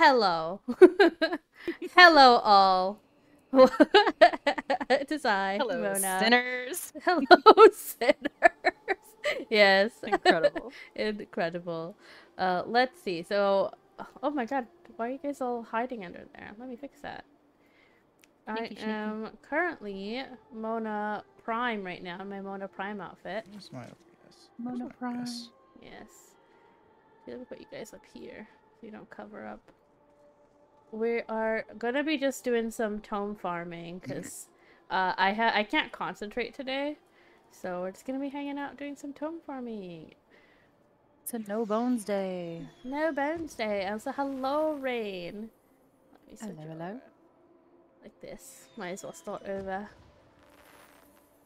Hello. Hello, all. it is I, Hello, Mona. sinners. Hello, sinners. yes. Incredible. Incredible. Uh, let's see. So, oh my god, why are you guys all hiding under there? Let me fix that. I Sneaky, sneaky. am currently Mona Prime right now in my Mona Prime outfit. Where's my OBS? Mona Where's my OBS? Yes. Okay, Let me put you guys up here so you don't cover up. We are gonna be just doing some tome farming because uh, I ha I can't concentrate today, so we're just gonna be hanging out doing some tome farming. It's a no bones day. No bones day. And so hello, Rain. Let me Hello, hello. Like this. Might as well start over.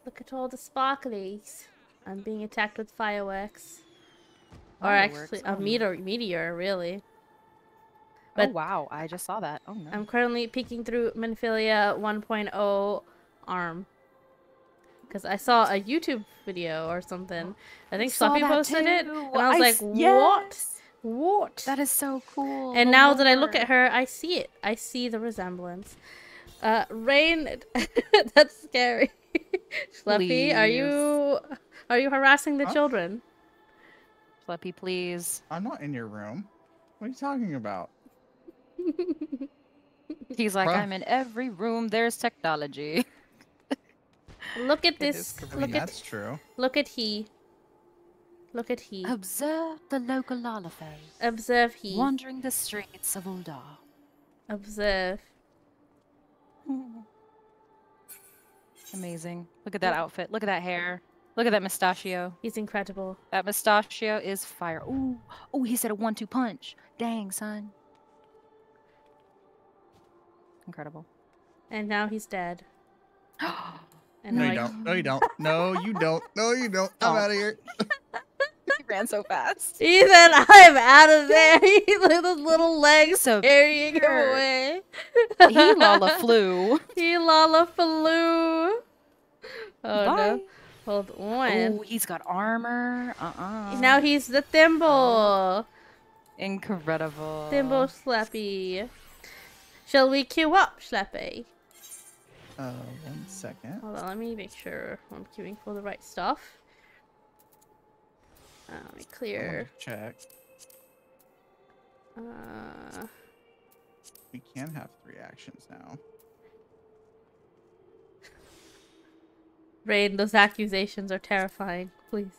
Look at all the sparklies. I'm being attacked with fireworks. Or actually, oh a meteor, meteor, really. Oh wow, I just saw that. Oh no. I'm currently peeking through Minfilia 1.0 ARM. Because I saw a YouTube video or something. I think saw Schleppy that posted it. And I was I like, s- what? What? That is so cool. And the now that I look at her, I see it. I see the resemblance. Uh, Rain, that's scary. Schleppy, are you are you harassing the Huh? children? Flippy, please. I'm not in your room. What are you talking about? He's like, Huh? I'm in every room. There's technology. Look at this. is I mean, at that's true. look at he. Look at he. Observe the local Lalafels Observe he. wandering the streets of Ul'dah. Observe. Amazing. Look at that outfit. Look at that hair. Look at that mustachio. He's incredible. That mustachio is fire. Ooh. Oh, he said a one-two punch. Dang, son. Incredible. And now he's dead. And No, you I- don't. No, you don't. No, you don't. No, you don't. I'm Oh. out of here. he ran so fast. Ethan, I'm out of there. He look at those little legs So carrying him cute. away. He lala flew. he lala flew. Oh Bye. no. Hold on. Oh, he's got armor. Uh-uh. Now he's the thimble. Incredible. Thimble Schleppy. Shall we queue up, Schleppy? Uh, one second. Hold on, let me make sure I'm queuing for the right stuff. Uh, let me clear. Check. Uh, We can have three actions now. Rain, those accusations are terrifying. Please.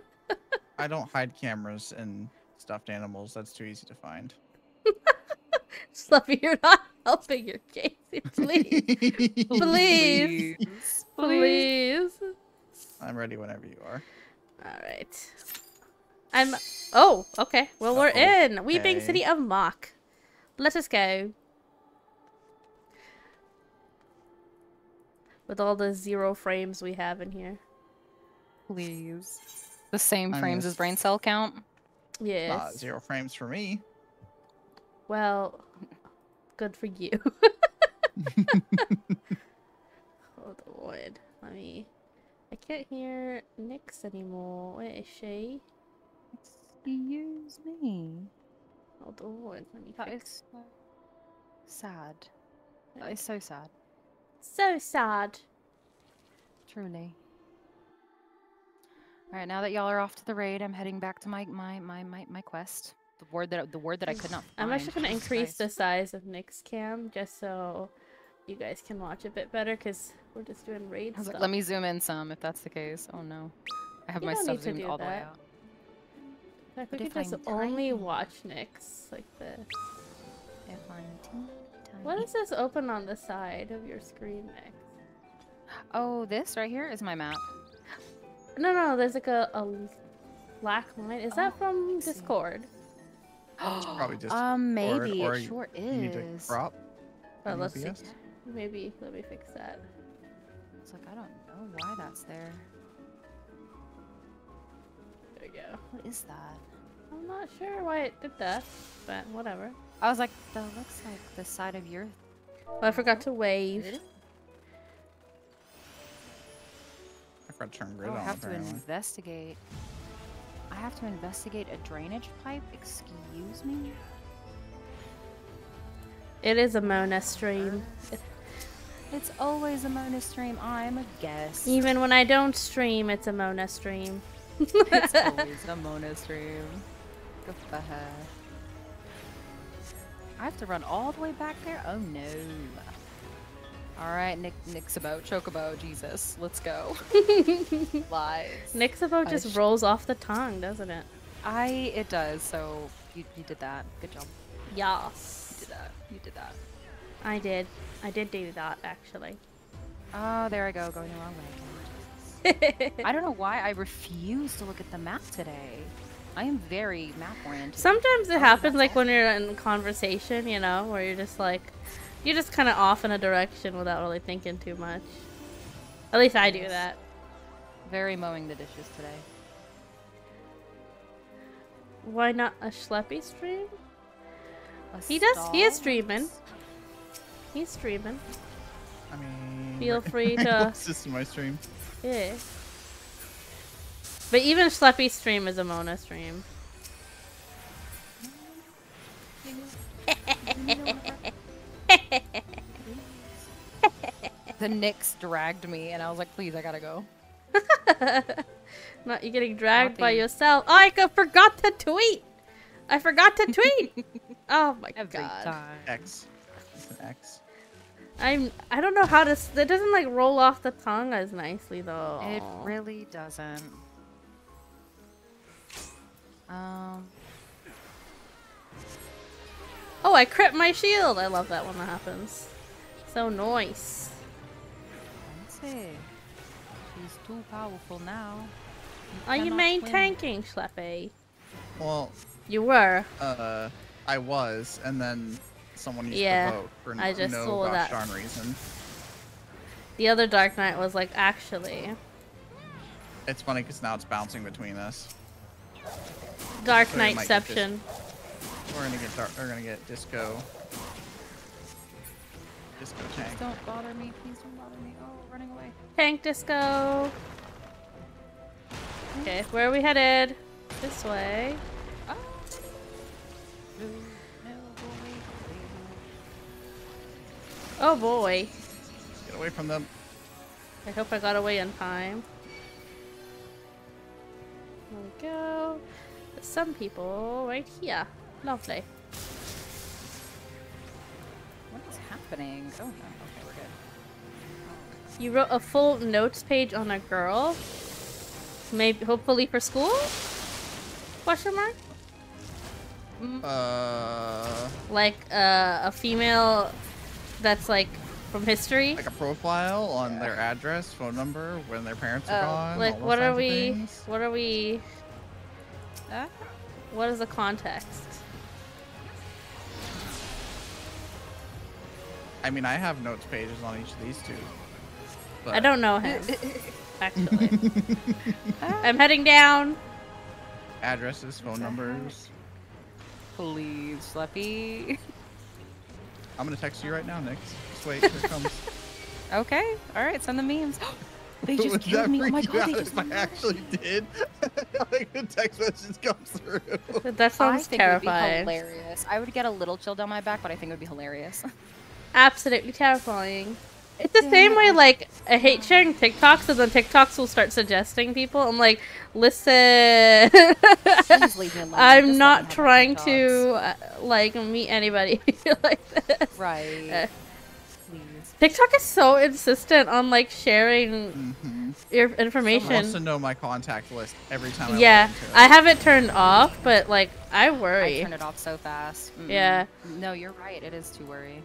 I don't hide cameras and stuffed animals. That's too easy to find. Schleppy, you're not helping your case. Please. Please. Please. Please. I'm ready whenever you are. Alright. I'm. Oh, okay. Well, we're Uh-oh. in. Weeping Okay. City of Mhach. Let us go. With all the zero frames we have in here. Please. The same I'm frames gonna as brain cell count. Yes. Not zero frames for me. Well, good for you. Hold on. Let me. I can't hear Nix anymore. Where is she? Excuse me. Hold on. Let me That fix. is so sad. That is so sad. So sad. Truly. All right, now that y'all are off to the raid, I'm heading back to my my my my, my quest. The word that the word that I could not. I'm actually gonna Jesus increase the size of Nick's cam just so you guys can watch a bit better because we're just doing raid I was stuff. like, let me zoom in some if that's the case. Oh no, I have You my stuff zoomed all the way that. out. In fact, we could just only watch Nick's like this. If I'm tiny. What is this open on the side of your screen, Nick? Oh, this right here is my map. No, no, there's like a, a black line. Is that Oh, from I see. Discord? probably just um maybe or it you- sure You need to is. crop. Oh, on let's see. OBS. Maybe let me fix that. It's like I don't know why that's there. There we go. What is that? I'm not sure why it did that, but whatever. I was like, that looks like the side of your. Well, I forgot to wave. Did it? I forgot to turn grid Oh, I on. have to investigate. I have to investigate a drainage pipe. Excuse me. It is a Mona stream. It's always a Mona stream. I'm a guest. Even when I don't stream, it's a Mona stream. it's always a Mona stream. Good for her. I have to run all the way back there? Oh no. Alright, Nick Nixabo, Chocobo, Jesus. Let's go. Lies. Nixabo just rolls off the tongue, doesn't it? I it does, so you, you did that. Good job. Yes. You did that. You did that. I did. I did do that, actually. Oh, there I go, going the wrong way. I don't know why I refuse to look at the map today. I am very map oriented. Sometimes it happens like when you're in conversation, you know, where you're just like, you're just kind of off in a direction without really thinking too much. At least I do Yes. that. Very mowing the dishes today. Why not a Schleppy stream? A He does- he is streaming. He's streaming. I mean, Feel free to- closest to my stream. Yeah. But even Schleppy stream is a Mona stream. The Nix dragged me, and I was like, please, I gotta go. Not you getting dragged by yourself. Oh, I forgot to tweet. I forgot to tweet. oh my Every god. time. X. It's an X. I'm. I don't know how to. s- That doesn't like roll off the tongue as nicely though. It really doesn't. Um, Oh, I crit my shield. I love that when that happens. So nice. let's. She's too powerful now. Are you main win. tanking, Schleppy? Well, You were. uh, I was, and then someone used Yeah, the vote for I just no saw gosh that. darn reason. The other Dark Knight was like, actually, It's funny because now it's bouncing between us. Dark So you might Knightception. We're gonna get dark. We're gonna get disco. Disco Please tank. don't bother me. Please don't bother me. Oh, running away. Tank disco. Okay, where are we headed? This way. Oh. No, no, boy, Oh boy. Get away from them. I hope I got away in time. There we go. There's some people right here. Lovely. What is happening? Oh no. Okay, we're good. You wrote a full notes page on a girl. Maybe, hopefully for school? Question mark? Uh, Like uh, a female that's like from history. like a profile on their address, phone number, when their parents are Oh, gone. like what are we? things. What are we? Ah, What is the context? I mean, I have notes pages on each of these two. But I don't know him. Actually, I'm heading down. addresses, phone numbers. Please, Schleppy. I'm gonna text you right now, Nick. Just wait. Here it comes. Okay. All right. Send the memes. they just Would killed me. Oh my freak god. They just. I actually did. like the text message comes through. That I sounds think it would be terrifying. hilarious. I would get a little chill down my back, but I think it would be hilarious. Absolutely terrifying. It's the Damn same way, like, I hate sharing TikToks, and then TikToks will start suggesting people. I'm like, listen, Please leave me alone. I'm not me have my trying to, uh, like, meet anybody like this. Right. Uh, Please. TikTok is so insistent on, like, sharing Mm-hmm. your Wants to information. know my contact list every time. I Yeah, log into it. I have it turned off, but, like, I worry. I turn it off so fast. Mm-mm. Yeah. No, you're right. It is too worry.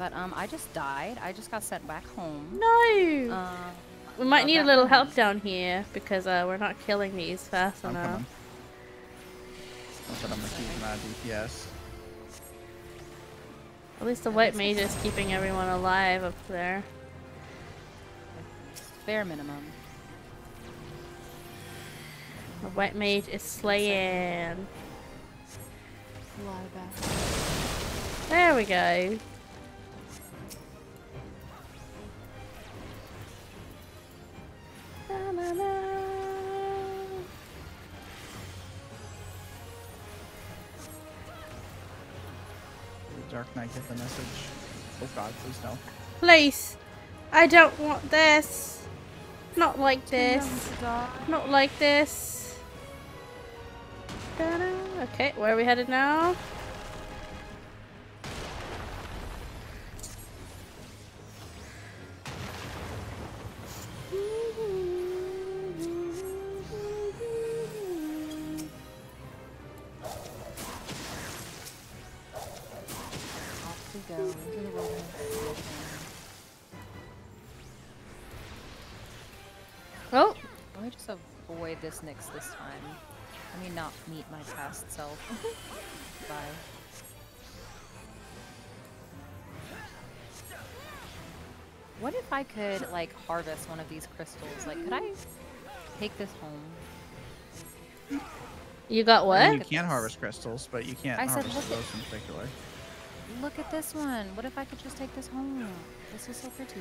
But um, I just died. I just got sent back home. No! Um, we might need a little for help me. down here, because uh, we're not killing these fast I'm enough. coming. Not I'm a huge amount of DPS. At least the white mage is keeping everyone alive up there. Bare minimum. The white mage is slaying. There we go. Dark Knight get the message? Oh god, please no. Please. I don't want this. Not like this. Not like this. Ta-da. Okay, where are we headed now? Me just avoid this Nix this time. Let me not meet my past self. Bye. What if I could like harvest one of these crystals? Like, could I take this home? you got I what? mean, you can this. harvest crystals, but you can't I said harvest look at- those in particular. Look at this one. What if I could just take this home? This is so pretty.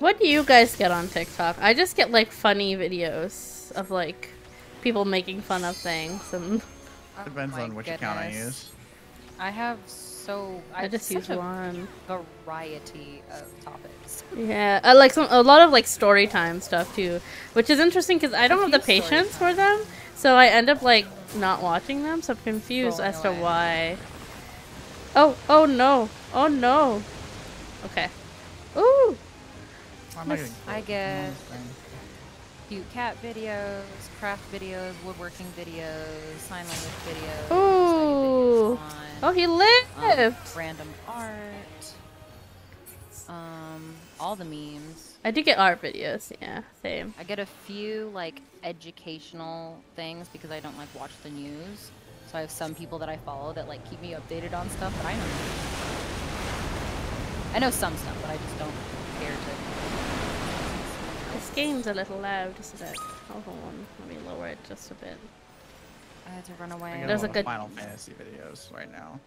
What do you guys get on TikTok? I just get like funny videos of like people making fun of things and Depends Oh on which account I use. I have so I I have just such use a one. variety of topics. Yeah, uh, like some a lot of like story time stuff too, which is interesting because I don't have the patience for them, so I end up like not watching them. So I'm confused Scrolling as to why. Oh, oh no, oh no. Okay. Ooh, Why am I Miss- getting I get- Come on, thing. Cute cat videos, craft videos, woodworking videos, sign language videos. Ooh. videos oh, he um, lived. random art. Um, all the memes. I do get art videos. Yeah, same. I get a few like educational things because I don't like watch the news. So I have some people that I follow that like keep me updated on stuff that I know. I know some stuff, but I just don't care to. This game's a little loud, isn't it? Hold on, let me lower it just a bit. I had to run I away. There's a a good- Final Fantasy videos right now.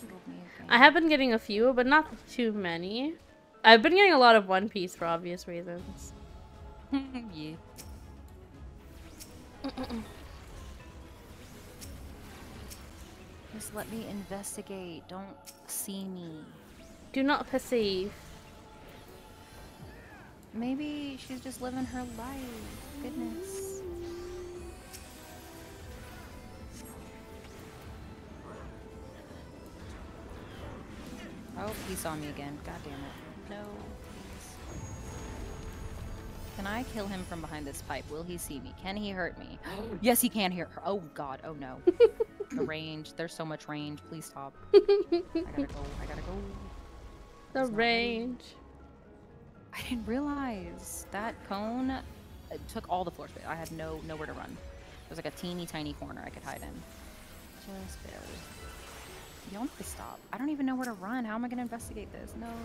Killed me again. I have been getting a few, but not too many. I've been getting a lot of One Piece for obvious reasons. yeah. Just let me investigate. Don't see me. Do not perceive. Maybe she's just living her life. Goodness. Oh, he saw me again. God damn it. No, please. Can I kill him from behind this pipe? Will he see me? Can he hurt me? yes, he can hear her. Oh god, oh no. the range. There's so much range. Please stop. I gotta go. I gotta go. The It's not ready. range. I didn't realize that cone took all the floor space. I had no nowhere to run. There's like a teeny tiny corner I could hide in. Just barely. Y'all need to stop. I don't even know where to run. How am I gonna investigate this? No.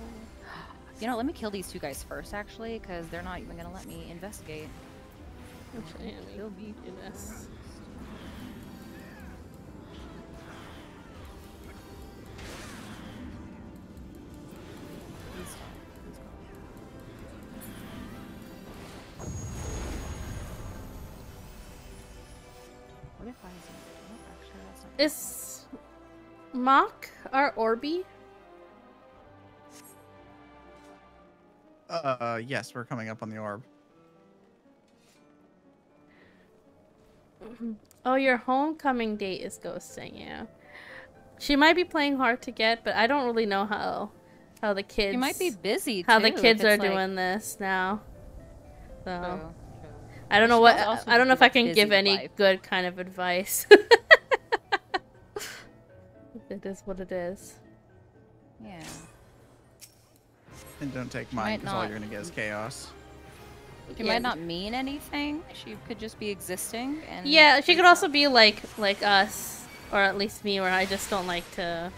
You know, let me kill these two guys first, actually, because they're not even gonna let me investigate. Me Kill me do this. Is Mhach our Orby? Uh, yes, we're coming up on the orb. Oh, your homecoming date is ghosting you. She might be playing hard to get, but I don't really know how how the kids You might be busy. how the too, if kids are like- doing this now. So True, true. I don't know what must I don't know if I can give any life. good kind of advice. it is what it is. Yeah. And don't take mine because all you're gonna get is chaos. She Yeah. might not mean anything. She could just be existing. And Yeah, she could also be like like us, or at least me, where I just don't like to.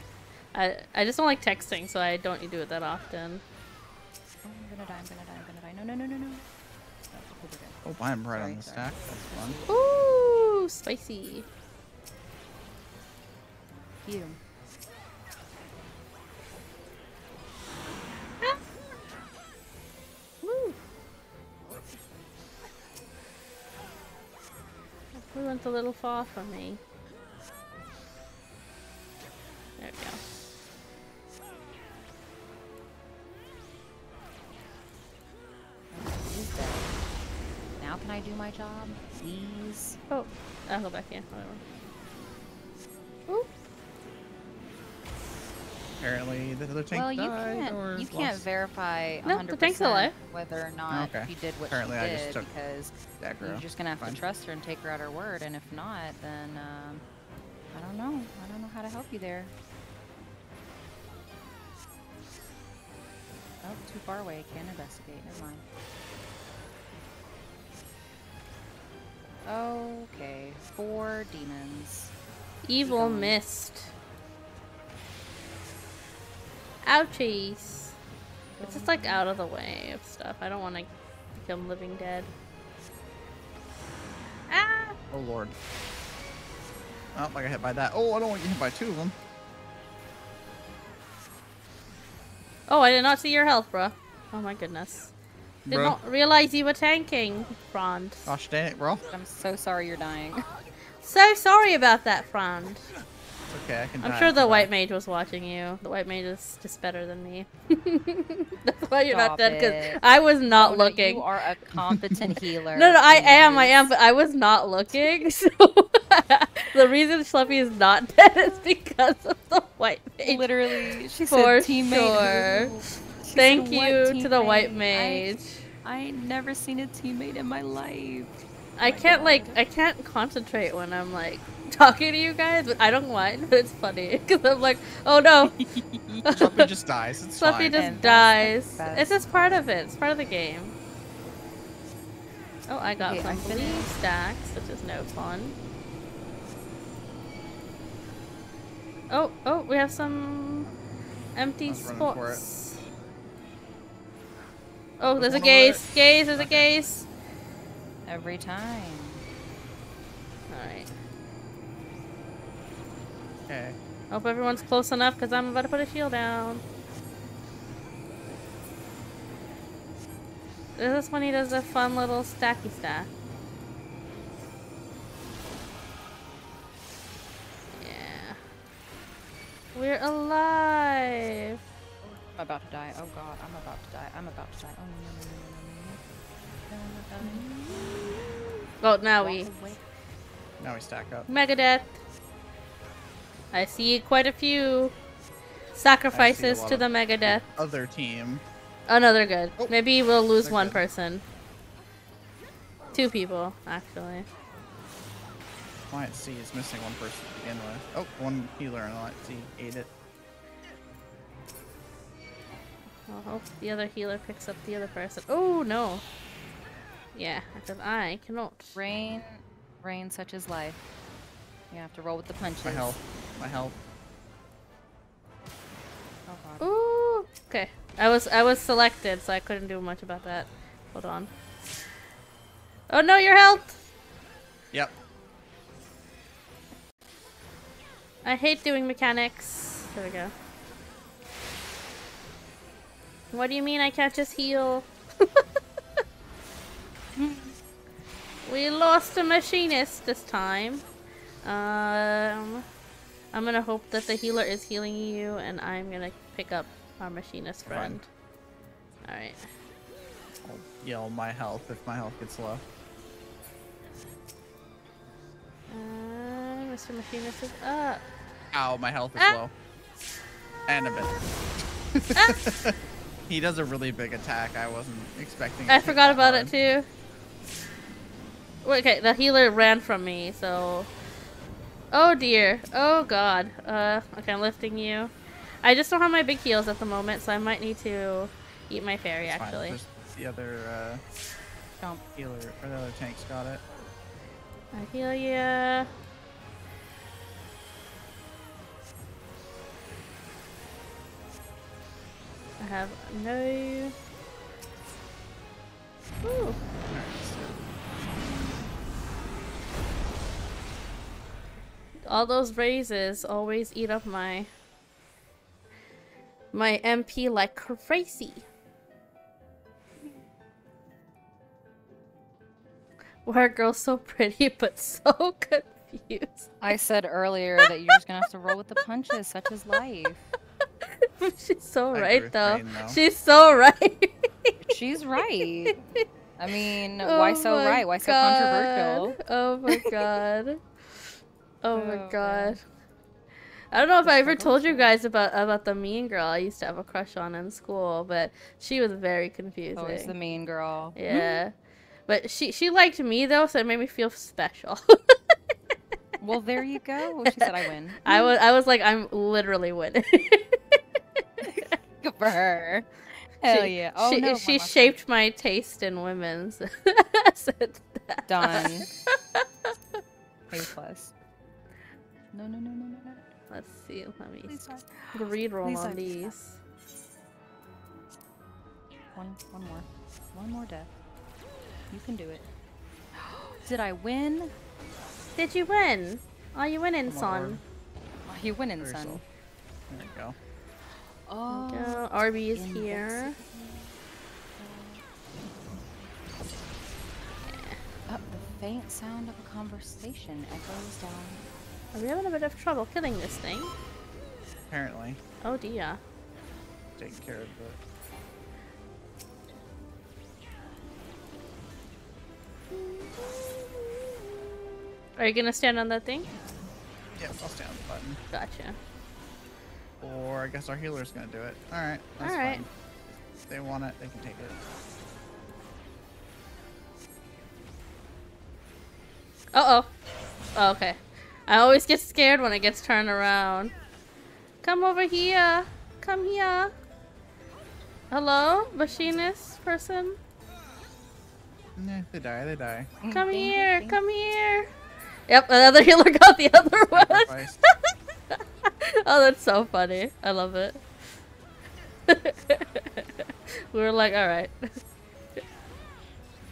I I just don't like texting, so I don't do it that often. Oh, I'm gonna die. I'm gonna die. I'm gonna die. No, no, no, no, no. Oh, I'm right on the sorry. stack. That's fun. Ooh, spicy. Eat 'em. Ah! Woo. We went a little far from me. Job, please? Oh, I'll go back in. Whatever. Oop. Apparently, the other tank well, you died can't or you can't lost. verify No, 100% the tank's alive. whether or not Okay. she did what Apparently, she I did just took because Aggro. you're just gonna have Fine. to trust her and take her at her word, and if not, then um, I don't know. I don't know how to help you there. Oh, too far away. Can't investigate. Never mind. Okay, four demons. Evil going. mist. Ouchies. It's just like out of the way of stuff. I don't want to become living dead. Ah! Oh lord. Oh, I got hit by that. Oh, I don't want to get hit by two of them. Oh, I did not see your health, bruh. Oh my goodness. Did Bruh. not realize you were tanking, Frond. Gosh dang it, bro. I'm so sorry you're dying. So sorry about that, Frond. It's okay, I can I'm die, sure the can white mage was watching you. The white mage is just better than me. That's why you're not dead, because. I was not Oh, no, looking. You are a competent healer. No, no, I am, I am, but I was not looking. So the reason Schleppy is not dead is because of the white mage. Literally, she For said teammate. sure. Who? She said, Thank you to the white mage. I, I ain't never seen a teammate in my life. I, my can't like I can't concentrate when I'm like talking to you guys, but I don't mind. But it's funny because I'm like, oh no, Schleppy just dies. It's Schleppy fine. just And dies. It's just part of it. It's part of the game. Oh, I got Okay, some I'm gonna- bleed stacks, which is no fun. Oh, oh, we have some empty I was running for it. spots. Oh, there's a one over gaze. Gaze, there's a Okay. gaze. Every time. Alright. Okay. Hope everyone's close enough because I'm about to put a shield down. This one he does a fun little stacky stack. Yeah. We're alive! I'm about to die. Oh god, I'm about to die. I'm about to die. Oh no no no no no no. no, no, Oh, now we. Now we stack up. Mega Death! I see quite a few sacrifices lot to of- the Mega Death. Other team. Another good. Oh, Maybe we'll lose one good. person. Two people, actually. Alliance C is missing one person to begin with. Oh, one healer in Alliance C ate it. I hope the other healer picks up the other person. Oh, no. Yeah, because I cannot. Rain, rain such as life. You have to roll with the punches. My health. My health. Oh god. Ooh. Okay. I was I was selected, so I couldn't do much about that. Hold on. Oh no, your health! Yep. I hate doing mechanics. There we go. What do you mean I can't just heal? we lost a machinist this time. Um, I'm gonna hope that the healer is healing you, and I'm gonna pick up our machinist Fine. friend. Alright. I'll yell my health if my health gets low. Uh, Mr. Machinist is up. Ow, my health is Ah. low. And a bit. he does a really big attack. I wasn't expecting. I forgot about hard. it too. Wait, Okay, the healer ran from me, so. Oh dear. Oh god. Uh, okay, I'm lifting you. I just don't have my big heals at the moment, so I might need to eat my fairy fine, actually. just The other uh, healer or the other tank's got it. I heal ya. I have no. Ooh. All those raises always eat up my my MP like crazy. Why are girls so pretty but so confused? I said earlier that you're just gonna have to roll with the punches, such as life. She's so I right though. Rain, though. She's so right. She's right. I mean, oh why so my right? Why so controversial? Oh my god. Oh my Oh, god. man. I don't know if The I ever struggle told you guys about about the mean girl I used to have a crush on in school, but she was very oh, confusing. Always the mean girl. Yeah. But she she liked me though, so it made me feel special. Well, there you go. She said I win. I was I was like I'm literally winning. Good for her. Hell she, yeah. Oh she, no. she shaped my taste in women's. Done. one. A plus. No, no, no, no, no. Let's see. Let me Please s- read roll Please on these. One, one more. One more death. You can do it. Did I win? Did you win? Are you winning, Come on, son? Oh, you winning, Very son. so. There you go. Oh. Go. Arby is here. Uh, the faint sound of a conversation echoes down. Are we having a bit of trouble killing this thing? Apparently, Oh dear. taking care of it. Are you gonna stand on that thing? Yes, I'll stand on the button. Gotcha. Or I guess our healer's gonna do it. All right, that's Alright. fine. If they want it, they can take it. Uh oh. Oh, okay. I always get scared when it gets turned around. Come over here. Come here. Hello, machinist person. Nah, they die. They die. Come here. Come here. Yep, another healer got the other one. Oh, that's so funny. I love it. we were like, all right.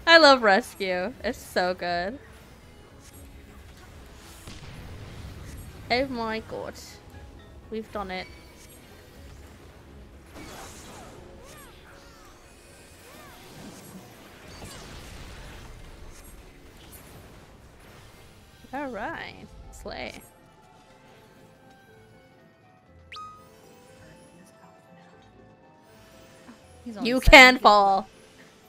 I love rescue. It's so good. Oh my god. We've done it. Alright. Slay. You seven. can fall.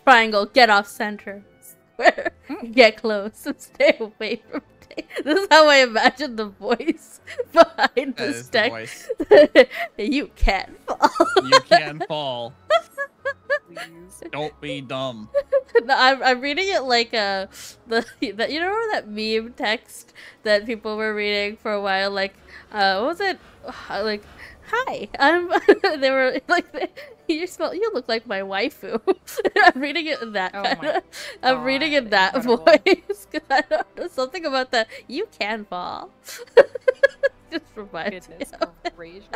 Triangle, get off center. Square, get close and stay away from. This is how I imagine the voice behind this is the deck. voice. you can fall. You can fall. Please. Don't be dumb. No, I'm, I'm reading it like a the, the you know that meme text that people were reading for a while like uh what was it Uh, like hi I'm they were like you smell you look like my waifu I'm reading it in that Oh kind of, I'm reading it in that incredible. voice 'cause I don't know something about that you can fall just reminds me Goodness of it. gracious.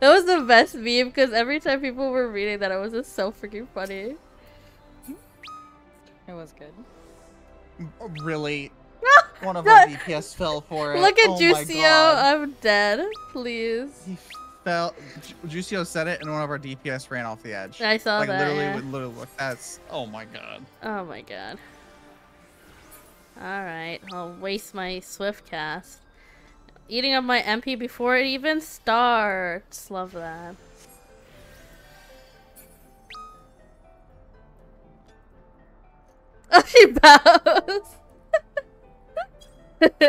That was the best meme because every time people were reading that it was just so freaking funny It was good. Really? One of our DPS fell for it. Look at oh Juicio. I'm dead. Please. He fell. Ju- Juicio said it, and one of our DPS ran off the edge. I saw that. like that. literally, yeah. literally look. That's. Oh my god. Oh my god. Alright, I'll waste my swift cast. Eating up my MP before it even starts. Love that. Oh, she bows.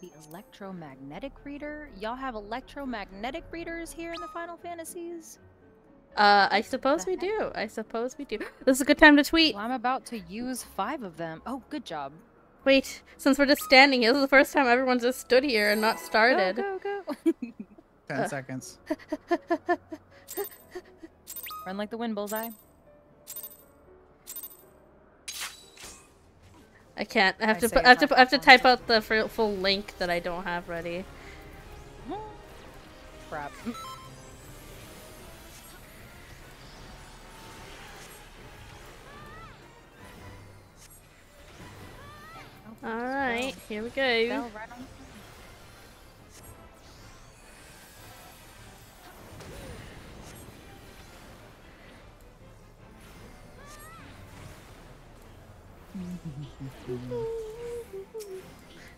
The electromagnetic reader? Y'all have electromagnetic readers here in the Final Fantasies? uh, I suppose we heck? do. I suppose we do. This is a good time to tweet. Well, I'm about to use five of them. Oh, good job. Wait, since we're just standing here, this is the first time everyone's just stood here and not started. Go, go, go. Ten Uh. seconds. Run like the wind, bullseye. I can't. I have I to. say I have to. type I have to type out the full link that I don't have ready. Crap. Oh, All just right, fell. here we go.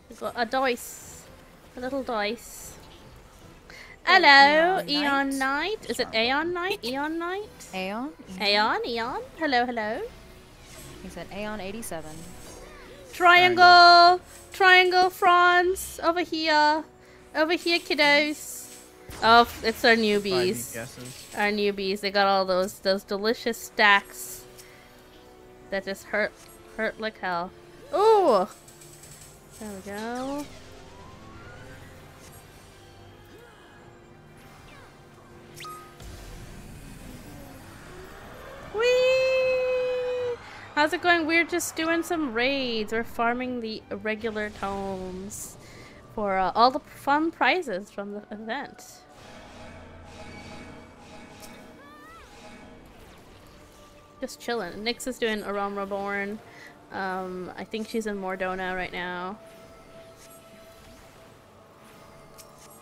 We've got a dice, a little dice. Oh, hello, Eon Eon Knight. Knight. Is it Aeon Knight? Eon Knight? Aeon? Aeon, Eon. Hello, hello. He said Aeon 87. Triangle, triangle, Franz. Over here, over here, kiddos. Oh, it's our newbies. Our newbies. They got all those those delicious stacks that just hurt hurt like hell. Ooh. There we go. Whee! How's it going? We're just doing some raids. We're farming the regular tomes for uh, all the fun prizes from the event. Just chilling. Nix is doing A Realm Reborn. Um, I think she's in Mor Dhona right now.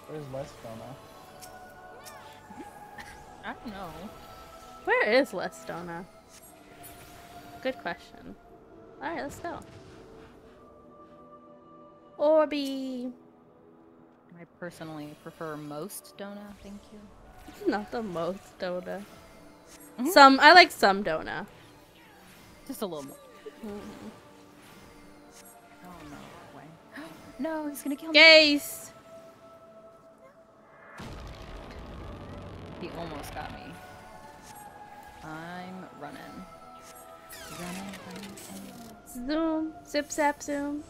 Where's Westona? I don't know. Where is Lestona? Good question. Alright, let's go. Orby! I personally prefer most Dona, thank you. Not the most Dona. Mhm. Some, I like some Dona. Just a little more. Mm-hmm. Oh no, way. no, he's gonna kill me. Gaze! He almost got me. I'm running. Zoom. Zip zap zoom.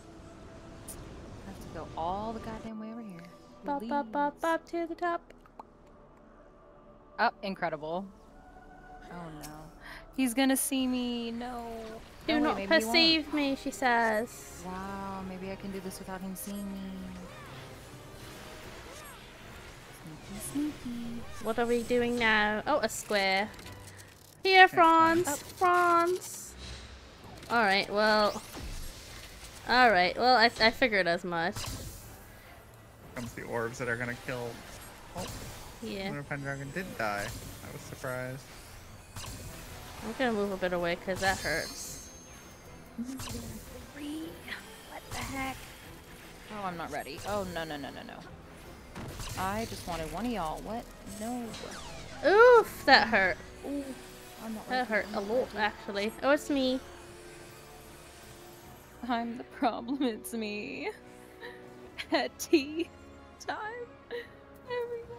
I have to go all the goddamn way over here. Bop bop bop bop to the top. Oh, incredible. Oh no. He's gonna see me. No. Do Oh, not maybe he won't. perceive me, she says. Wow, maybe I can do this without him seeing me. Sneaky, sneaky. What are we doing now? Oh, a square. Here, fine. Franz. Oh. Franz. Alright, well. Alright, well, I, I figured as much. Comes the orbs that are gonna kill. Oh, Yeah. Lunar Pendragon did die. I was surprised. I'm gonna move a bit away because that hurts. Three. What the heck? Oh, I'm not ready. Oh, no, no, no, no, no. I just wanted one of y'all. What? No. Oof, that hurt. Ooh, I'm not That ready. hurt a lot, actually. Oh, it's me. I'm the problem. It's me. At tea time. Everyone.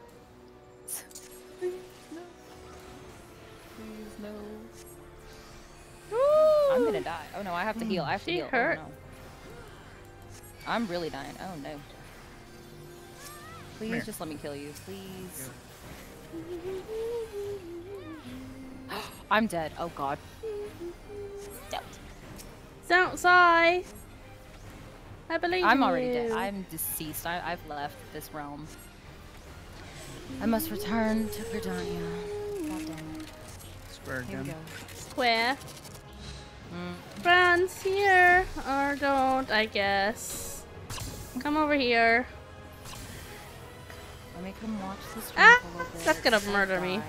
Please, no. Please, no. I'm gonna die. Oh no, I have to heal. I have to She heal. Oh, hurt. Oh, no. I'm really dying. Oh no. Please here. just let me kill you. Please. I'm dead. Oh god. Don't. Don't. I believe I'm in already you. dead. I'm deceased. I, I've left this realm. I must return to Gridania. God damn it. Square Here again. Square. Mm. Friends here. Or don't, I guess. Come over here. Let me come watch this Ah, a little bit. that's gonna murder me.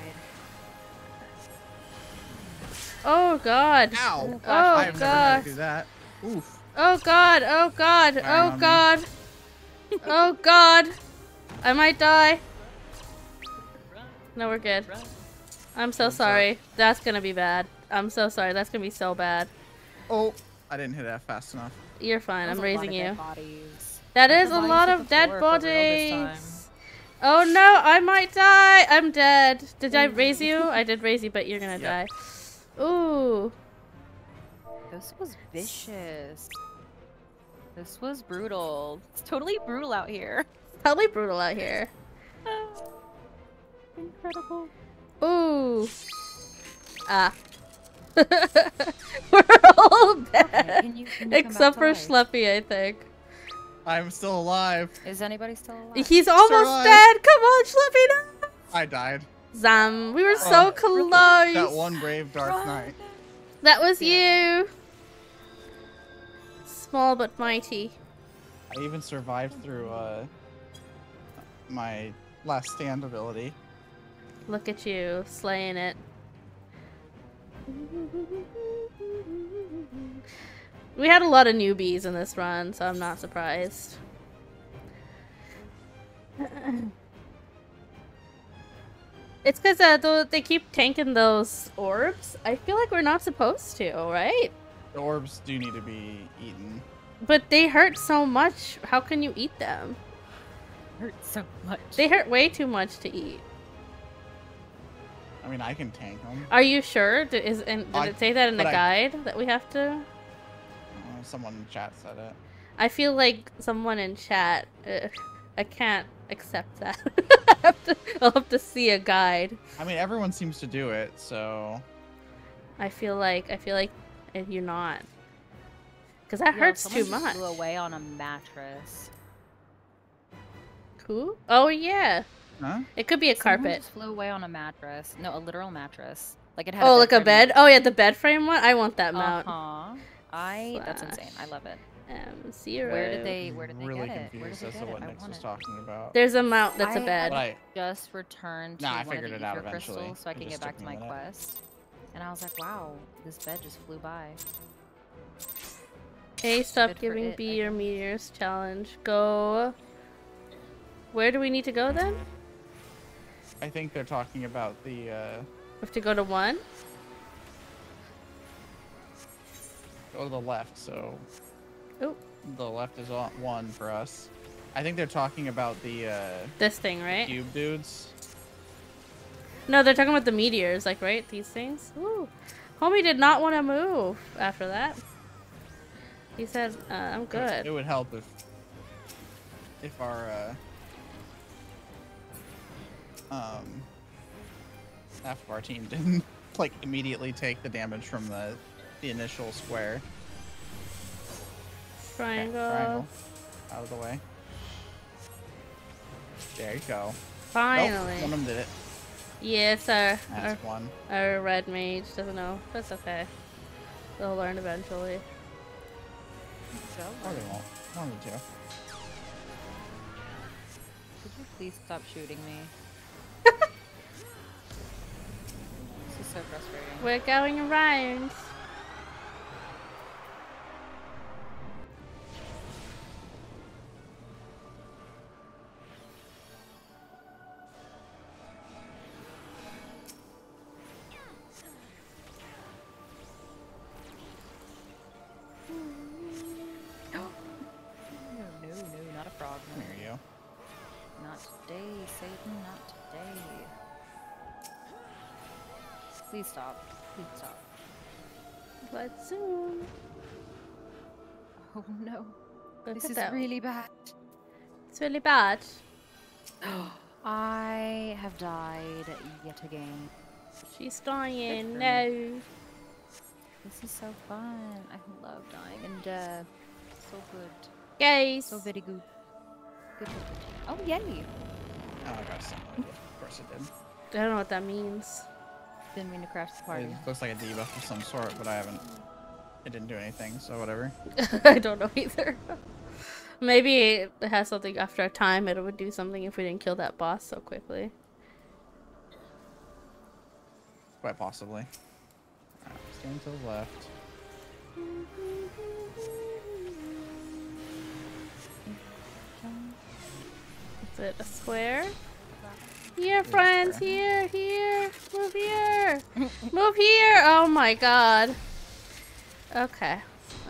Died. Oh god. Ow! Oh I've oh, never had god. to do that. Oof. Oh god. Oh god. Fire Oh god. oh god. I might die. No, we're good. I'm so Thumbs up. sorry. That's gonna be bad. I'm so sorry. That's gonna be so bad. Oh, I didn't hit that fast enough. You're fine. That was I'm raising you. dead bodies. That Let is the a lot of dead floor for real this bodies. Oh no, I might die. I'm dead. Did I raise you? I did raise you, but you're gonna Yep. die. Ooh. This was vicious. This was brutal. It's totally brutal out here. Totally brutal out here. Incredible. Ooh. Ah. We're all dead. Can you, can you Except for back to life? Schleppy, I think. I'm still alive. Is anybody still alive? He's almost Survive. dead. Come on, Schleppy. No. I died. Zam. We were so Oh, close. That one brave Dark Knight. That was you. Small but mighty. I even survived through uh my last stand ability. Look at you, slaying it. We had a lot of newbies in this run, so I'm not surprised. It's because uh, they keep tanking those orbs. I feel like we're not supposed to, right? The orbs do need to be eaten. But they hurt so much. How can you eat them? Hurt so much. They hurt way too much to eat. I mean, I can tank them. Are you sure? Did, is, and, did I- it say that in the I- guide that we have to? Oh, someone in chat said it. I feel like someone in chat. Uh, I can't accept that. I have to, I'll have to see a guide. I mean, everyone seems to do it, so I feel like I feel like if you're not, because that Yo, hurts someone too just much. Flew away on a mattress. Who? Oh yeah, huh? it could be a Someone carpet. just flew away on a mattress. No, a literal mattress. Like it had. Oh, like a frame bed. Oh yeah, the bed frame one. I want that mount. Uh mount. huh. I. That's insane. I love it. Um, zero. Where did they? Where did they really get it? Where did confused they as to get it? what I Nix was it. talking about. There's a mount that's a I- bed. I, Just returned to Nah, I one of figured the it out ether eventually. crystals so I can get back to my quest. And I was like, wow, this bed just flew by. A stop Good giving it, B I your meteors challenge. Go. Where do we need to go then? I think they're talking about the. Uh, We have to go to one. go to the left. So Oh, the left is on one for us. I think they're talking about the uh, this thing, right? cube dudes. No, they're talking about the meteors, like right? These things. Ooh. Homie did not want to move after that. He said, uh, "I'm good." It would help if if our uh, um half of our team didn't like immediately take the damage from the the initial square. Okay, Triangle. triangle. Out of the way. There you go. Nope, Finally. one of them did it. Yes, our, our That's one. our red mage doesn't know. That's okay. They'll learn eventually. Probably won't. One of the two. Could you please stop shooting me? this is so frustrating. We're going around. Please stop. Please stop. But soon. Oh no. Look this is that. really bad. It's really bad. I have died yet again. She's dying. No. This is so fun. I love dying and uh so good. Guys. So very good. Good, good, good. Oh yay! Oh, I got some. Of course it did. I don't know what that means. Didn't mean to crash the party. It looks like a debuff of some sort, but I haven't. It didn't do anything, so whatever. I don't know either. Maybe it has something after a time. It would do something if we didn't kill that boss so quickly. Quite possibly. Alright, stand to the left. Is it a square? Here, friends. Here, here. Move here. Move here. Oh my god. Okay.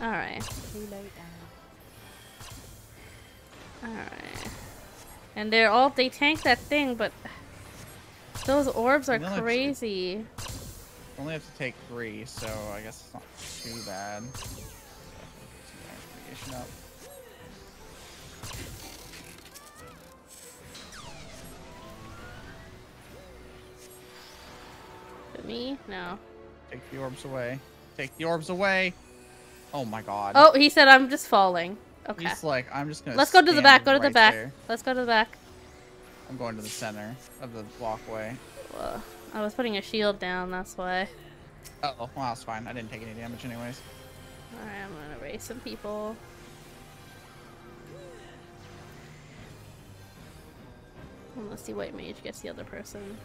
Alright. Too late now. Alright. And they're all. They tank that thing, but. Those orbs are crazy. Only have to take three, so I guess it's not too bad. Up. Me? No. Take the orbs away. Take the orbs away. Oh my god. Oh, he said I'm just falling. Okay. He's like, I'm just gonna. Let's go to the back. Go to the back. there. Let's go to the back. I'm going to the center of the walkway. Whoa. I was putting a shield down, that's why. Uh oh, well, that's fine. I didn't take any damage anyways. Alright, I'm gonna raise some people. Unless the white mage gets the other person.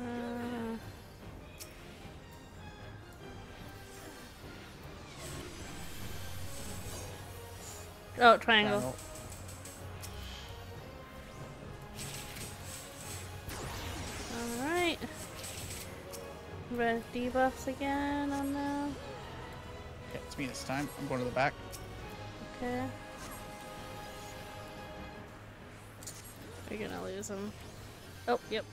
Mm. Oh, triangle. No. Alright. Red debuffs again oh on them. It's me this time. I'm going to the back. Okay. You're gonna lose him. Oh, yep.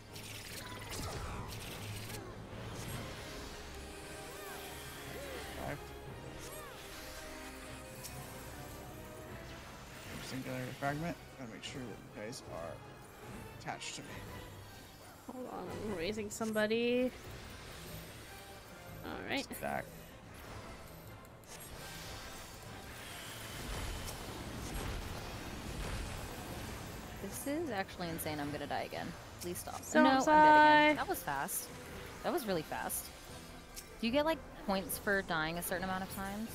Singularity fragment. Gotta make sure that you guys are attached to me. Hold on, I'm raising somebody. Alright. Stack. This is actually insane. I'm gonna die again. Please stop. Don't no, I'm dead again. That was fast. That was really fast. Do you get like points for dying a certain amount of times?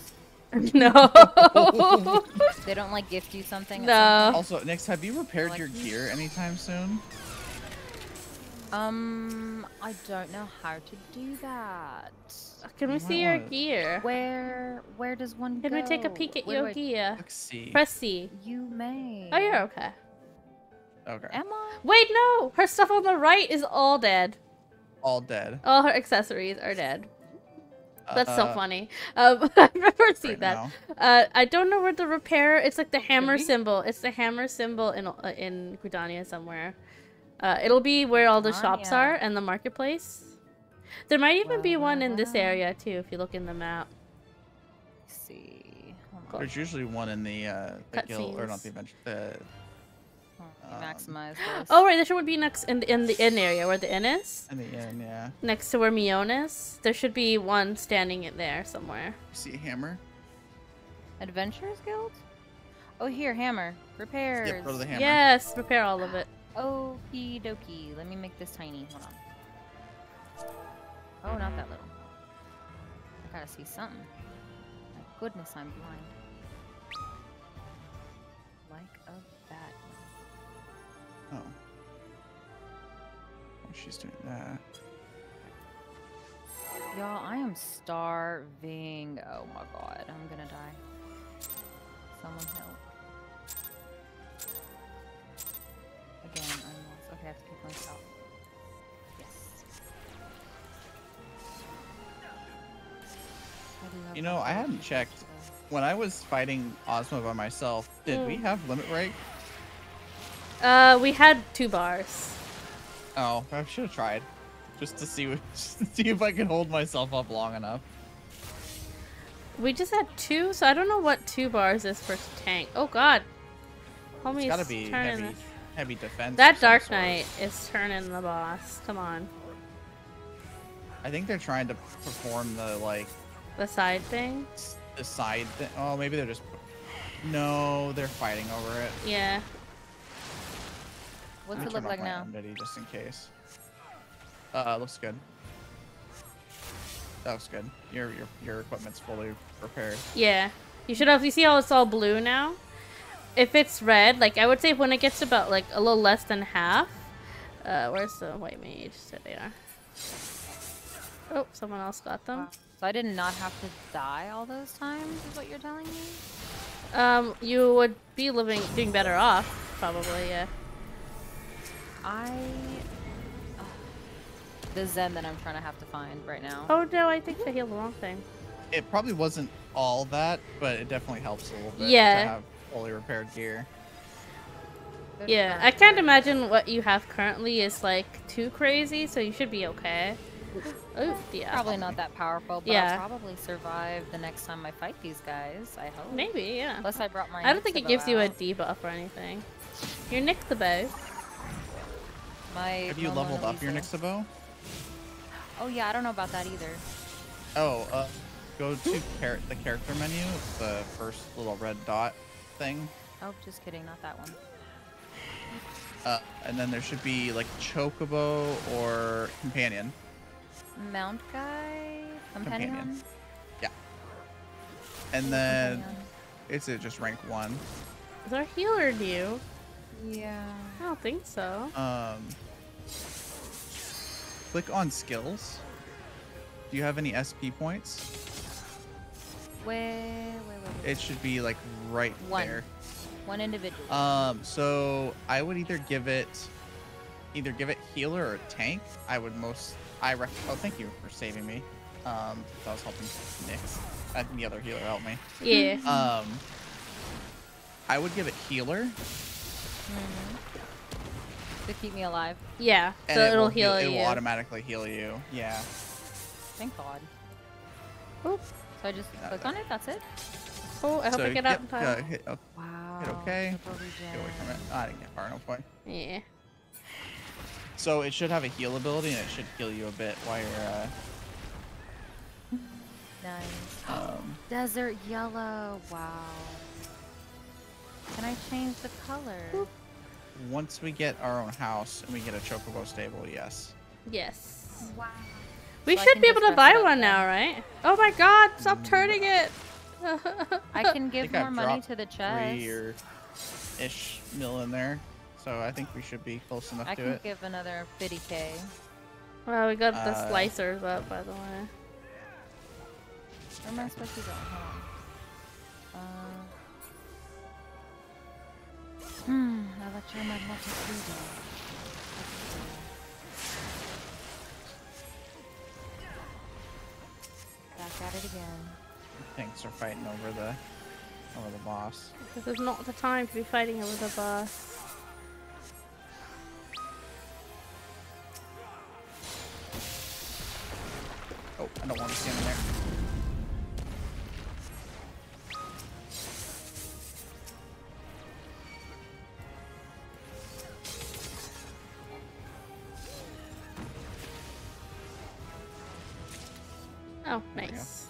no! They don't like gift you something. at no. Also, Nix, have you repaired Like your gear anytime soon? Um, I don't know how to do that. Can we You see your gear? Where where does one Can go? we take a peek at Where your gear? Let's see. Press C. You may. Oh, you're okay. Okay. Am I? Wait, no! Her stuff on the right is all dead. All dead. All her accessories are dead. That's so Uh, funny. Um, I've never seen right that. Uh, I don't know where the repair. It's like the hammer Really? symbol. It's the hammer symbol in uh, in Gridania somewhere. Uh, it'll be where all the shops are and the marketplace. There might even be one in this area too, if you look in the map. Let's see. Hold on. Cool. There's usually one in the uh the guild or not the adventure the Hold on, um, Maximize this. Oh right, there should be next in the in the inn area where the inn is, in the inn, yeah. next to where Mion is. There should be one standing in there somewhere. You see a hammer? Adventurers Guild? Oh, here, hammer. Repairs. Yep, go to the hammer. Yes, repair all of it. Okie dokie. Let me make this tiny. Hold on. Oh, not that little. I gotta see something. My goodness, I'm blind. Oh. Oh, she's doing that. Y'all, I am starving. Oh my god, I'm gonna die. Someone help. Again, I'm lost. Okay, I have to keep myself. Yes. I do have You know, I hadn't checked. When I was fighting Ozma by myself, did we Mm. have limit break? Uh, we had two bars. Oh, I should have tried. Just to see just to see if I could hold myself up long enough. We just had two, so I don't know what two bars is for tank. Oh god. Homie's It's gotta be turning heavy, heavy defense. That Dark. Knight is turning the boss. Come on. I think they're trying to perform the like The side thing? the side thing. Oh, maybe they're just. No, they're fighting over it. Yeah. What's it look like now? Undeady just in case. Uh, looks good. That looks good. Your your your equipment's fully repaired. Yeah. You should have you see how it's all blue now? If it's red, like I would say when it gets about like a little less than half. Uh where's the white mage? There they are. Oh, someone else got them. So I did not have to die all those times, is what you're telling me? Um, you would be living doing better off, probably, yeah. I. Ugh. the Zen that I'm trying to have to find right now. Oh no, I think I healed the wrong thing. It probably wasn't all that, but it definitely helps a little bit Yeah. to have fully repaired gear. Good Yeah, I can't her. imagine what you have currently is like too crazy, so you should be okay. Oh, yeah. Probably not that powerful, but Yeah. I'll probably survive the next time I fight these guys. I hope. Maybe, yeah. Plus, I brought my. I don't think it Nixabo gives you a debuff or anything. You're Nick the bow. My Have you leveled up your Lisa. Nixabo? Oh yeah, I don't know about that either. Oh, uh, go to char- the character menu. It's the first little red dot thing. Oh, just kidding, not that one. Uh, and then there should be like chocobo or companion. Mount guy, companion. Companion. And then Companion. it's it just rank one. Is our healer new? Yeah. I don't think so. Um, click on skills. Do you have any SP points? Where, where, where, where? It should be like right One. there. One individual. Um, so I would either give it, either give it healer or tank. I would most I rec- oh thank you for saving me. Um, I was helping Nix. I think the other healer helped me. Yeah. Um, I would give it healer, Mhm. To keep me alive. Yeah. and So it it'll will heal you. It will automatically heal you. Yeah. Thank God. Oop. So I just click on it. That's it. Oh, I hope so I get yep, out in time. uh, hit, oh, Wow. okay. get away from it. regen. I didn't get far enough away. Yeah. So it should have a heal ability, and it should heal you a bit while you're. Nice. Uh, um, Desert yellow. Wow. Can I change the color? Once we get our own house and we get a chocobo stable, yes. Yes. Wow. We So should be able to buy one now, right? Oh my god, stop Mm. turning it! I can give think I've more money to the chest. Three or ish mil in there, so I think we should be close enough I to can give another 50k. Well, we got the Uh, slicers up, by the way. Where am I supposed to go? Hold on. Hmm, electromagnetic field. Back at it again. Thanks for fighting over the over the boss. This is not the time to be fighting over the boss. Oh, nice.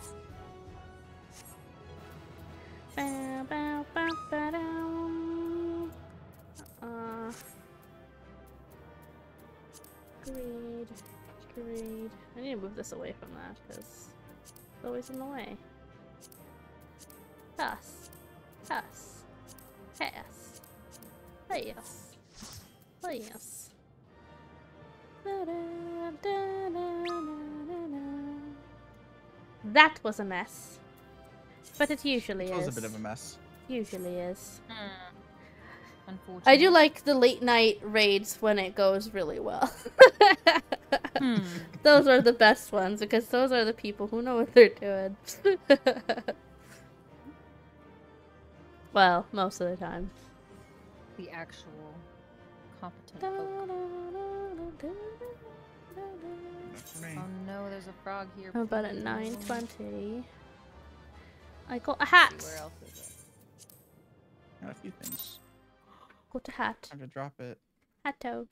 Bow, bow, bow. Uh, greed, greed. I need to move this away from that because it's always in the way. Pass, pass, pass. Yes, That was a mess. But it usually It is. was a bit of a mess. Usually is. Hmm. Unfortunately. I do like the late night raids when it goes really well. Hmm. those are the best ones because those are the people who know what they're doing. well, most of the time. The actual competent folk. That's for me. Oh no, there's a frog here. How about at 9.20? I got a hat. Where else is it? Got a few things. Got a hat. Time to drop it Hatto.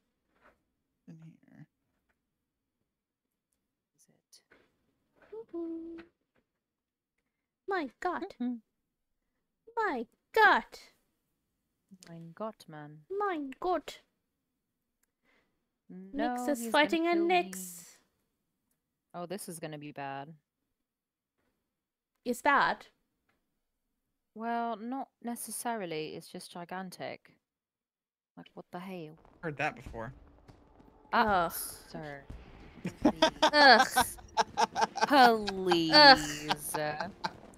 in here. Is it? Mhm. My god. Mhm. My god. Mein Gott, man. My god. No, Nix is fighting a kill me. Nix. Oh, this is gonna be bad. Is bad. Well, not necessarily. It's just gigantic. Like, what the hell? Heard that before. Ah, Ugh. sir. Ugh. Please.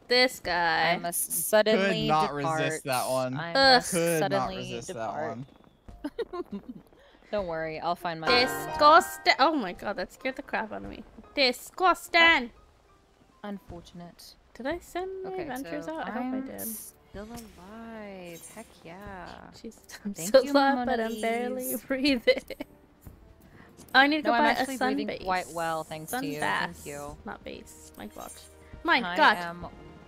This guy. I guy. must suddenly Could not depart. resist that one. I Ugh. must Could not suddenly resist that one. Don't worry, I'll find my. way. Disgusting. Oh my god, that scared the crap out of me. Disgusting. Unfortunate. Did I send my Okay, adventures so out? I hope I did. still alive. Heck yeah. Jeez, I'm Thank so you, loud, but I'm barely breathing. I need to No, go I'm buy a sun base. quite well, thanks to you. Bass, Thank you. Not base. My god. My I god. am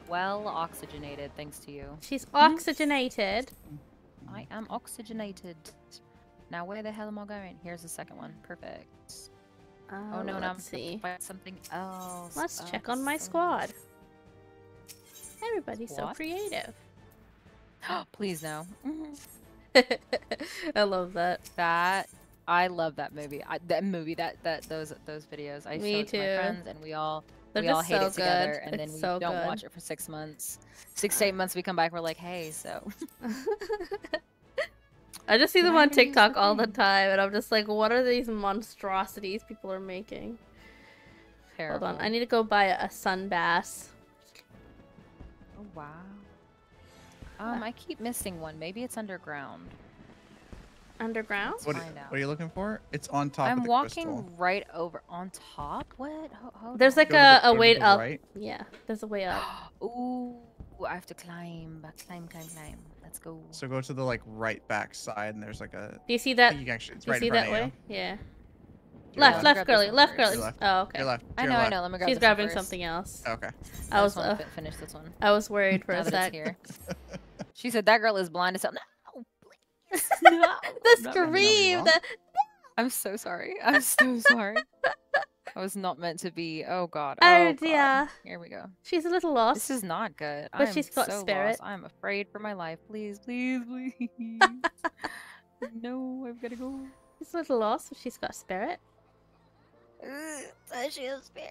well oxygenated, thanks to you. She's oxygenated. I am oxygenated. Now where the hell am I going? Here's the second one. Perfect. Uh, oh no, now I'm see. something else. Let's Oh, check on my so- squad. Everybody's so Squad? creative. Please no. I love that. That I love that movie. I, that movie, that that those those videos. I Me showed it to my friends, and we all They're we all hate so it together, good. and then we so don't good. watch it for six months. Six to eight months, we come back. We're like, hey, so I just see them on TikTok all the time, and I'm just like, what are these monstrosities people are making? terrible. Hold on, I need to go buy a, a sun bass. Oh wow. Um, I keep missing one. Maybe it's underground. Underground? What, find out. what are you looking for? It's on top. I'm of the walking crystal. right over on top. What? Ho- hold There's on. like Go to a, the- a way up. right. Yeah, there's a way up. Ooh, I have to climb, climb, climb, climb. Let's go. So go to the like right back side, and there's like a. Do you see that? you can actually. It's Do you right see that way? you. Yeah. Left, left. left, girly, left, first. girly. Left. Oh, okay. Your left. to I your know, I know. Let me grab She's grabbing first. something else. Okay. I was, uh, finish this one. I was worried for a that sec. here. She said that girl is blind as hell. No, please. No. The I'm not meant to- scream. The... I'm so sorry. I'm so sorry. I was not meant to be. Oh God. Oh, Oh, God. dear. Here we go. She's a little lost. This is not good. But I'm she's got so spirit. Lost. I'm afraid for my life. Please, please, please. no, I've got to go. She's a little lost, but she's got spirit. Does she have spirit?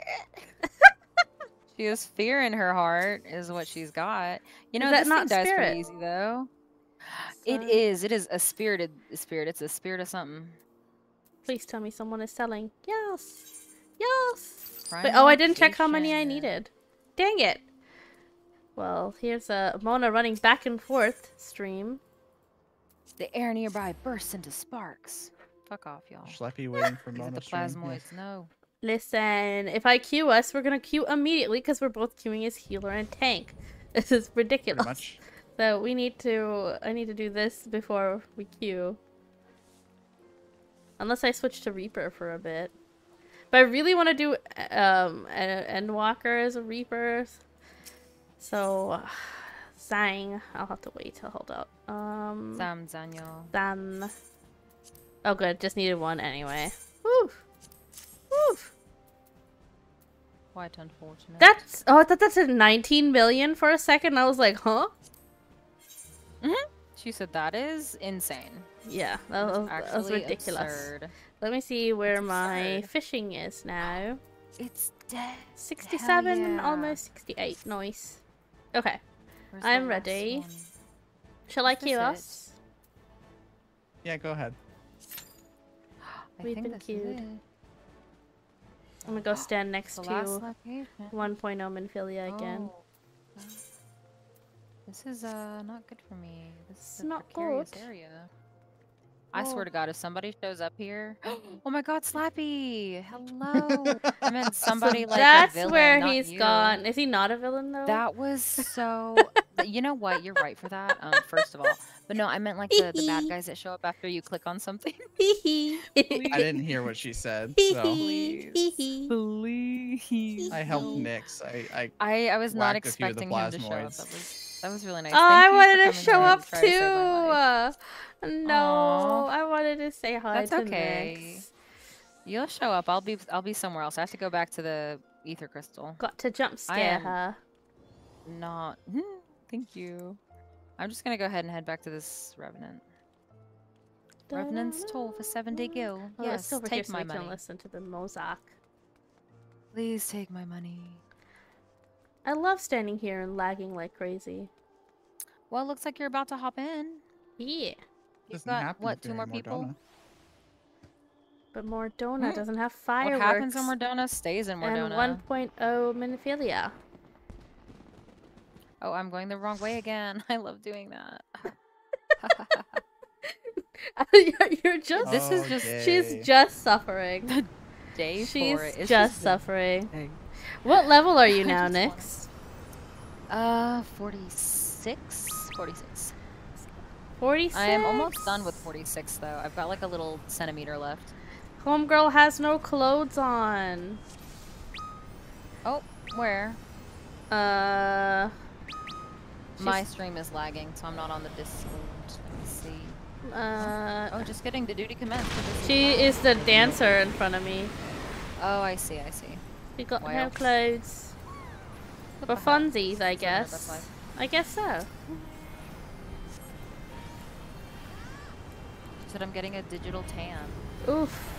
she has fear in her heart, is what she's got. You Is know, that this not thing dies spirit? pretty easy though. It So- is. It is a spirited spirit. It's a spirit of something. Please tell me someone is selling. Yes. Yes. But, oh, I didn't check how many I needed. Dang it. Well, here's a Mona running back and forth stream. The air nearby bursts into sparks. Fuck off, y'all. Schleppy waiting for Mona the stream. Plasmoids. No. Listen, if I queue us, we're gonna queue immediately because we're both queuing as healer and tank. This is ridiculous. much. So we need to. I need to do this before we queue. Unless I switch to Reaper for a bit. But I really want to do um Endwalker as a Reaper. So, Zang. I'll have to wait till hold up. Um, Sam Daniel. Zan. Oh, good. Just needed one anyway. Woo. Woo. Quite unfortunate. That's. Oh, I thought that's a 19 million for a second. I was like, huh? Mhm. She said that is insane. Yeah, that was, that was ridiculous. absurd. Let me see where my fishing is now. It's dead. 67, yeah. almost 68. Nice. Okay. Where's I'm ready. one? Shall I Is this queue it? us? Yeah, go ahead. We've been this queued. I'm gonna go stand next to 1.0 Minfilia again. Oh, wow. This is uh not good for me. This It's is a not precarious good. area. I swear to God, if somebody shows up here, oh my God, Slappy! Hello. I meant somebody like a That's villain, where not he's you. gone. Is he not a villain though? That was so. you know what? You're right for that. Um, first of all, but no, I meant like the, the bad guys that show up after you click on something. I didn't hear what she said, so hee. Hee hee. Please. I helped Nix. I, I I I was not whacked a few of the expecting him to show up. That was that was really nice. Oh, Thank I wanted to show up to save my too. No, Aw. I wanted to say hi That's to okay. You'll show up. I'll be I'll be somewhere else. I have to go back to the ether crystal. Got to jump scare her. Not. Hmm, Thank you. I'm just gonna go ahead and head back to this revenant. Revenant's toll for seven day gil. Oh, yes, still take my money. listen to the Mozak. Please take my money. I love standing here and lagging like crazy. Well, looks like you're about to hop in. Yeah, You've doesn't got what? Two more in people. But Mor Dhona Hmm. doesn't have fireworks. What happens in Mor Dhona stays in Mor Dhona. And 1.0 Minfilia. Oh, I'm going the wrong way again. I love doing that. You're just. This is Oh, just- yay. She's just suffering. Day She's for it. It's just the suffering. What level are you now, Nix? Uh, 46? 46. 46? I am almost done with 46, though. I've got like a little centimeter left. Homegirl has no clothes on. Oh, where? Uh. My stream is lagging, so I'm not on the Discord. Let me see. Uh. Oh, just getting the duty commenced. She is the dancer in front of me. Oh, I see, I see. She got no Well. clothes. For funsies, I It's not my best guess. I guess so. She said I'm getting a digital tan. Oof.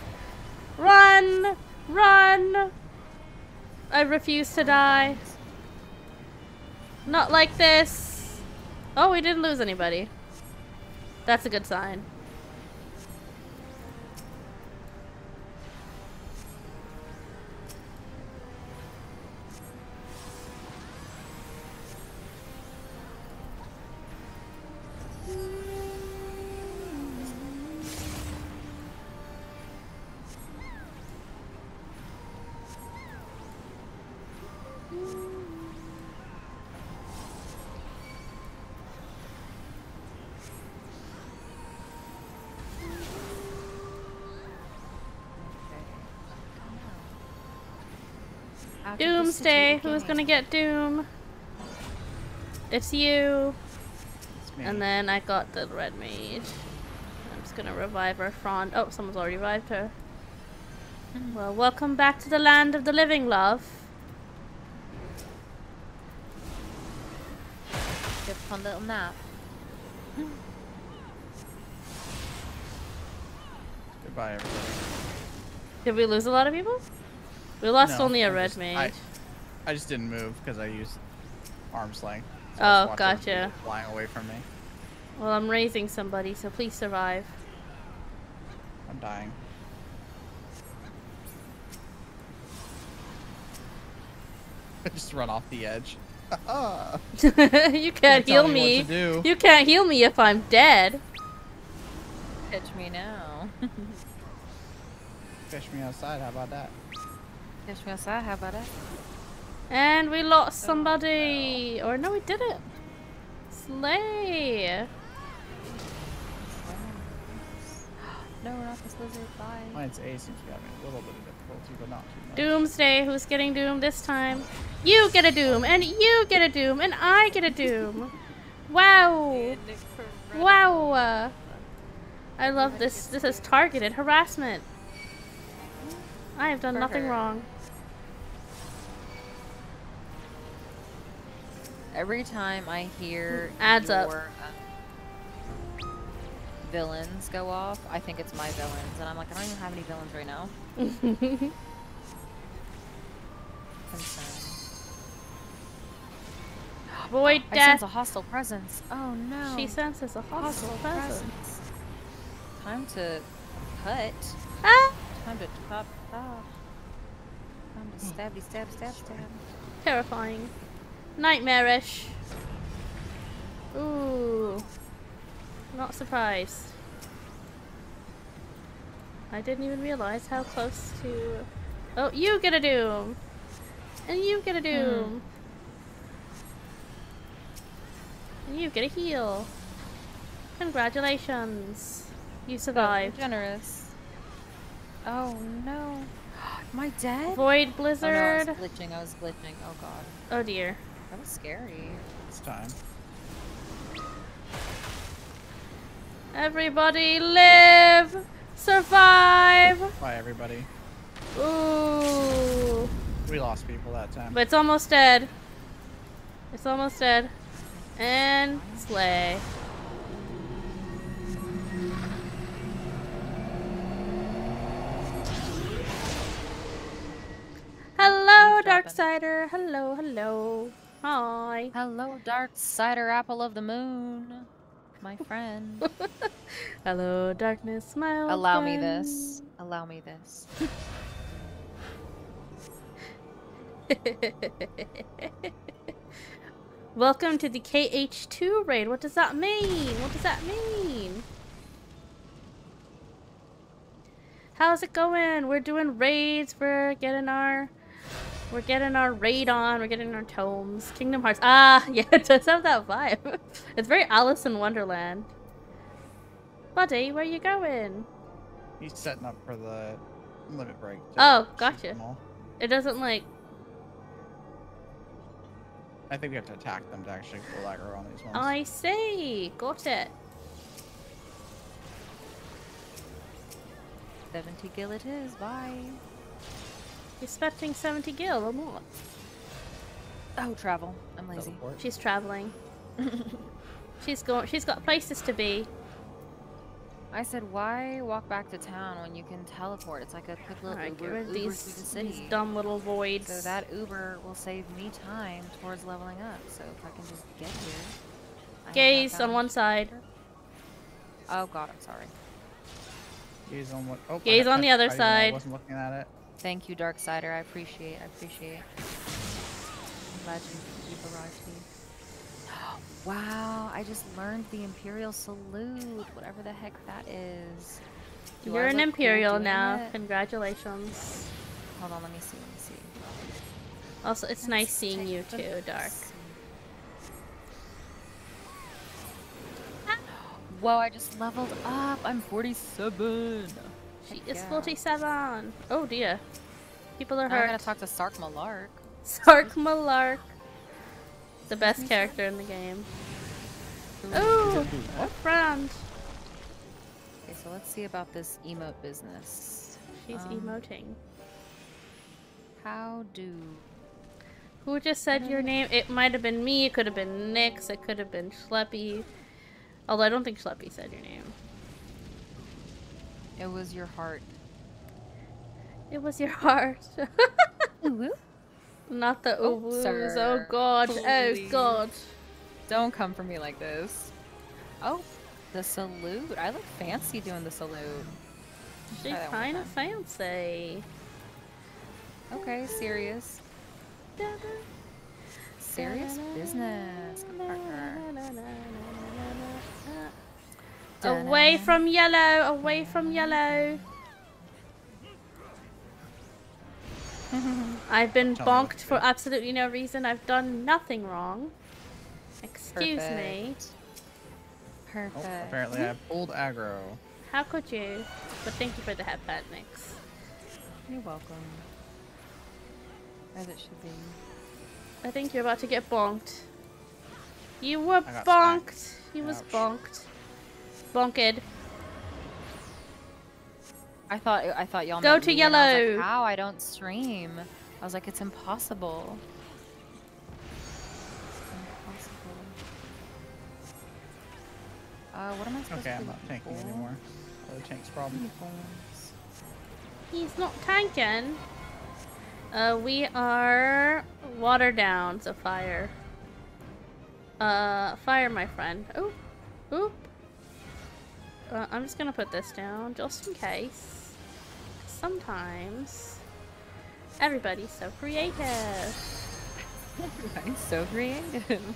Run! Run! I refuse to die. Not like this. Oh, we didn't lose anybody. That's a good sign. Doomsday. Who's gonna get Doom? It's you. It's. And then I got the red mage. I'm just gonna revive our frond. Oh, someone's already revived her. Well, welcome back to the land of the living, love. Good fun little nap. Goodbye, everybody. Did we lose a lot of people? We lost No, only a I'm red just- mage. I, I just didn't move because I used arm's length. So Oh, I just oh, watched gotcha. Flying away from me. Well, I'm raising somebody, so please survive. I'm dying. I just run off the edge. you can't Can't heal me me. what to do. You can't heal me if I'm dead. Pitch me now. Fish me outside. How about that? Pitch me outside. How about it? And we lost somebody. Or no, we didn't. Slay. No, we're not this lizard. Bye. Mine's A seems to be having a little bit of difficulty, but not too much. Doomsday, who's getting doom this time? You get a doom, and you get a doom, and I get a doom. Wow. Wow. I love this. This is targeted harassment. I have done nothing wrong. Every time I hear Adds up. your, uh, villains go off, I think it's my villains, and I'm like, I don't even have any villains right now. Concern. Void I death. sense a hostile presence. Oh no. She senses a hostile hostile presence. presence. Time to cut. Ah! Time to chop off. Time to stabby stab stab stab. Terrifying. Nightmarish. Ooh. Not surprised. I didn't even realize how close to. Oh, you get a doom! And you get a doom! Hmm. And you get a heal. Congratulations. You So survived. generous. Oh no. Am I dead? Void Oh, no, I Blizzard. was glitching. I was glitching. Oh god. Oh dear. That was scary. It's time. Everybody live! Survive! Bye, everybody. Ooh. We lost people that time. But it's almost dead. It's almost dead. And slay. Hello, Eavesdropping. Darksider. Hello, hello. Hi. Hello, dark cider apple of the moon. My friend. Hello, darkness, my Allow me this. Allow me this. Welcome to the KH2 raid. What does that mean? What does that mean? How's it going? We're doing raids. We're getting our we're getting our raid on. We're getting our tomes. Kingdom Hearts. Ah, yeah, it does have that vibe. It's very Alice in Wonderland. Buddy, where you going? He's setting up for the limit break. Oh, gotcha. It doesn't like I think we have to attack them to actually go aggro on these ones. I see. Got it. 70 gil it is. Bye. Expecting 70 gil or more. Oh, travel. I'm lazy. Teleport. She's traveling. she's going. She's got places to be. I said, why walk back to town when you can teleport? It's like a quick little Alright, get Uber, Uber these, through the city. these dumb little voids. So that Uber will save me time towards leveling up. So if I can just get here. I have that Gaze on one side. Oh god, I'm sorry. Gaze on what? Oh, Gaze on the other I didn't I wasn't looking at it. Thank you, Darksider. I appreciate. I appreciate. I'm glad you you've arrived here. Wow, I just learned the Imperial Salute, whatever the heck that is. Do You're an look cool Imperial now. it? Congratulations. Hold on, let me see. Let me see. Also, it's nice seeing you too, Dark. Whoa, I just leveled up. I'm 47. She is yeah. 47. Oh dear. People are Now I hurt. gotta talk to Sark Malark. Sark Malark. The best character in the game. Oh, a friend. Okay, so let's see about this emote business. She's Um, emoting. How do Who just said your name? It might have been me. It could have been Nyx. It could have been Schleppy. Although I don't think Schleppy said your name. It was your heart? It was your heart. Ooh, Not the Oh, ooh sir. Oh god. Oh god. Don't come for me like this. Oh, the salute. I look fancy doing the salute. She's Try that one kind of fancy. Okay, serious. Serious business. partner. Away from yellow. Away from yellow. I've been Tell me what bonked for absolutely no reason. I've done nothing wrong. Excuse me. Perfect. Oh, Perfect. apparently I pulled aggro. How could you? But thank you for the headband, Nix. You're welcome. As it should be. I think you're about to get bonked. You were bonked. smacked. You was bonked. Bonked. I thought I thought y'all Go to me, and I was yellow. like, How I don't stream? I was like, it's impossible. Impossible. Uh, what am I supposed Okay, to I'm not tanking People? anymore. Other tank's problem. He's not tanking. Uh, we are water down, so fire. Uh, fire, my friend. Oh, oop. Uh, I'm just gonna put this down just in case. Sometimes everybody's so creative. I'm so creative.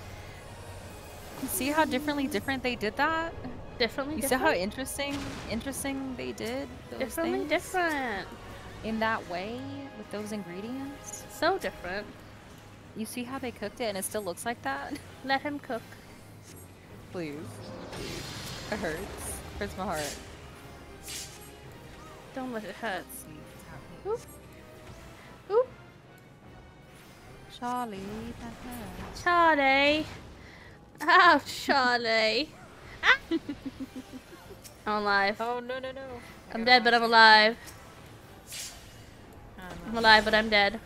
See how differently different they did that? Differently You see how interesting interesting they did those differently things different. in that way with those ingredients? So different. You see how they cooked it and it still looks like that? Let him cook. Please. It hurts. Hurts my heart. Don't let it hurt. Let's see what's happening. Oop. Oop. Charlie, that hurts. Charlie. Ouch, Charlie. Ah. I'm alive. Oh no no no! I'm dead, but I'm alive. I'm I'm alive, but I'm dead.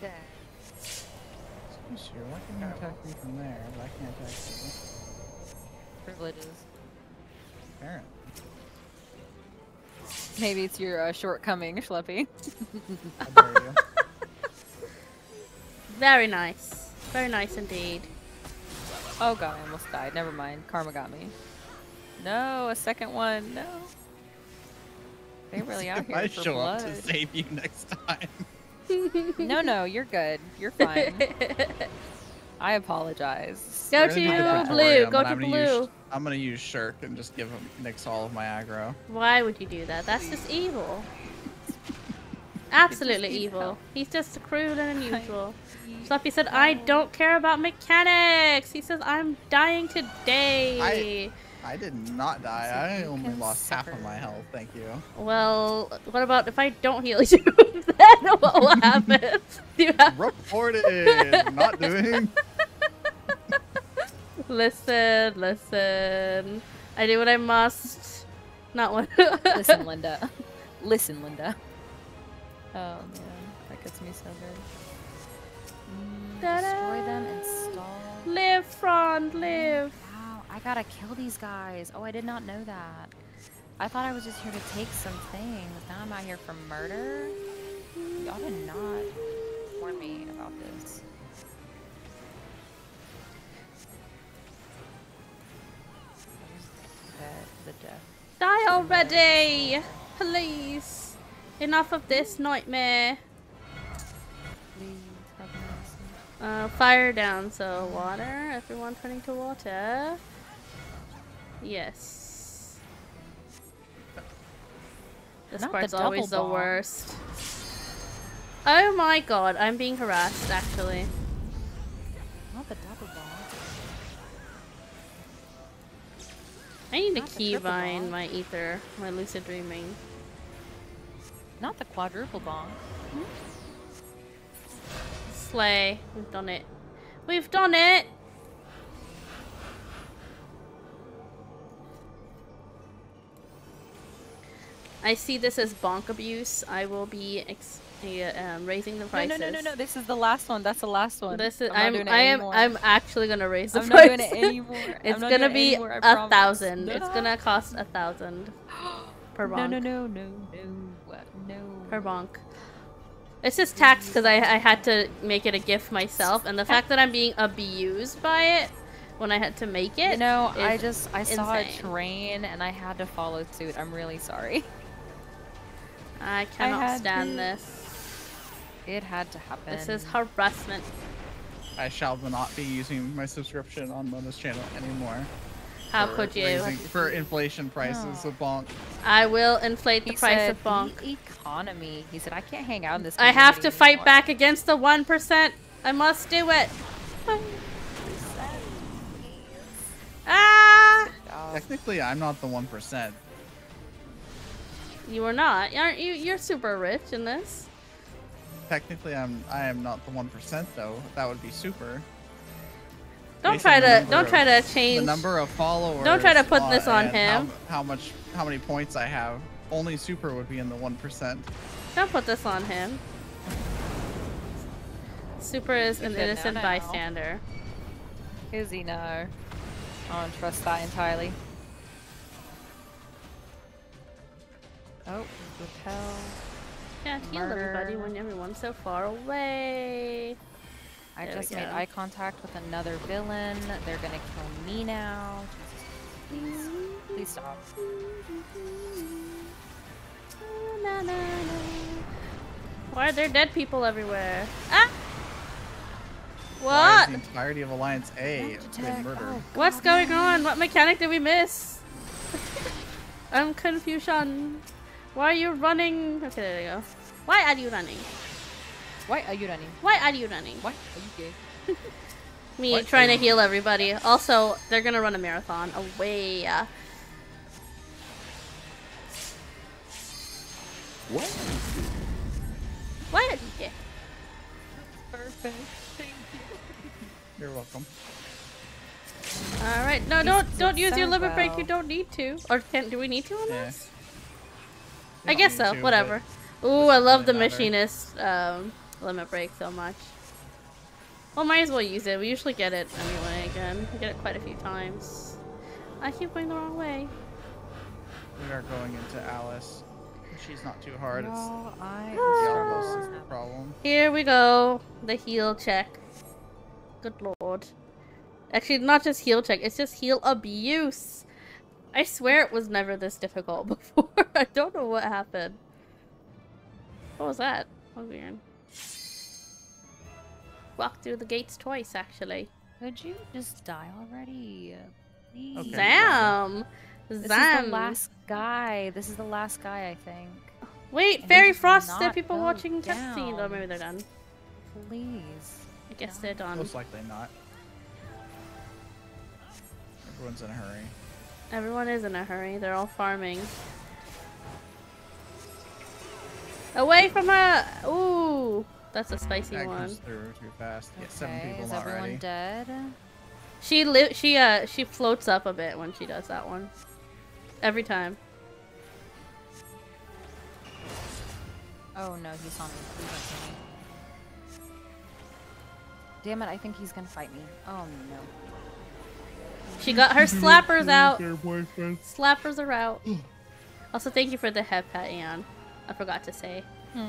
dead. Sure, why can you attack me from there, but I can't attack you? Privileges. Maybe it's your uh, shortcoming, Schleppy. How dare you? Very nice. Very nice indeed. Oh god, I almost died. Never mind. Karma got me. No, a second one. No. They really out if here I for show blood. up to save you next time. No, no, you're good. You're fine. I apologize. Go We're to gonna do the blue, go to I'm gonna use- blue. I'm gonna use Shirk and just give him Nix all of my aggro. Why would you do that? That's just evil. Absolutely need evil. help. He's just cruel and unusual. need Sloppy said, I don't care about mechanics. He says, I'm dying today. I I did not die. So I only can lost half of my health. Thank you. Well, what about if I don't heal you? then what will happen? Do you have... Reported. not doing. Listen, listen. I do what I must. Not what. Listen, Linda. Listen, Linda. Oh man, that gets me so good. Mm, destroy them, install. live, Frond, live. Wow, I gotta kill these guys. Oh, I did not know that. I thought I was just here to take some things. Now I'm out here for murder. Y'all did not warn me about this. The death. Die already! Please. Enough of this nightmare. Please have mercy. Uh, fire down, so water. Everyone turning to water. Yes. This Not part's always the bomb. worst. Oh my god, I'm being harassed actually. Not the I need Not the keybind my ether, my lucid dreaming. Not the quadruple bomb. slay. We've done it. We've done it! I see this as bonk abuse. I will be ex uh, um, raising the No, prices. no, no, no, no. This is the last one. That's the last one. This is I'm I'm I am. I'm actually gonna raise the I'm price. not doing it anymore. I'm it's not gonna it be anymore, I a thousand. It's gonna cost a thousand per bonk. No, no, no, no, no, no. Per bonk. It's just tax because I I had to make it a gift myself, and the fact that I'm being abused by it when I had to make it. You know, I just I saw a train and I had to follow suit. I'm really sorry. I cannot had stand to. this. It had to happen. This is harassment. I shall not be using my subscription on Mona's channel anymore. How could you? raising- for inflation prices of bonk. I will inflate the He price said, of bonk. "The economy. He said, I can't hang out in this. I have to fight anymore." back against the one percent. I must do it. Ah! Oh, Technically, I'm not the one percent. You are not. Aren't you? You're super rich in this. Technically, I'm I am not the one percent though. That would be super. Don't Based try to. Don't of- try to change The number of followers. Don't try to put this on and how- him. How, much? How many points I have? Only super would be in the one percent. Don't put this on him. Super is an Good know innocent bystander. Is he no? I don't trust that entirely. Oh, repel. Can't heal everybody when everyone's so far away. I There just made eye contact with another villain. They're gonna kill me now. Jesus, please, please stop. Why are there dead people everywhere? Ah! Why is What? the entirety of Alliance A been murdered? What's going on? What mechanic did we miss? I'm confusion. Why are you running? Okay, there you go. Why are you running? Why are you running? Why are you running? Why are you gay? Me What trying to heal everybody. Also, they're gonna run a marathon. Oh, Away. What? Why are you gay? Perfect. Thank you. You're welcome. All right. No, don't don't use your limit break. You don't need to. Or can? Do we need to on Yeah. this? You I guess so. to, Whatever. Ooh, I love the matter. machinist um, limit break so much. Well, might as well use it. We usually get it anyway. Again, we get it quite a few times. I keep going the wrong way. We are going into Alice. She's not too hard. It's I Ah. The problem. Here we go. The heal check. Good lord. Actually, not just heal check. It's just heal abuse. I swear it was never this difficult before. I don't know what happened. What was that? That was weird. Walked through the gates twice, actually. Could you just die already? Please. Okay. Zam! This is the last guy. This is the last guy, I think. Wait, And Fairy Frost said not people watching cutscenes. Oh, down. maybe they're done. Please. I guess they're done. Most likely not. Everyone's in a hurry. Everyone is in a hurry. They're all farming. Away from her! Ooh! That's a spicy That one. through too fast. Yeah, seven Okay, people is not everyone ready. dead? She li- she uh she floats up a bit when she does that one. Every time. Oh no, he saw me. Please don't me. Damn it, I think he's gonna fight me. Oh no. She got her slappers out. Slappers are out. Also, thank you for the head pat, Aeon. I forgot to say. Hmm.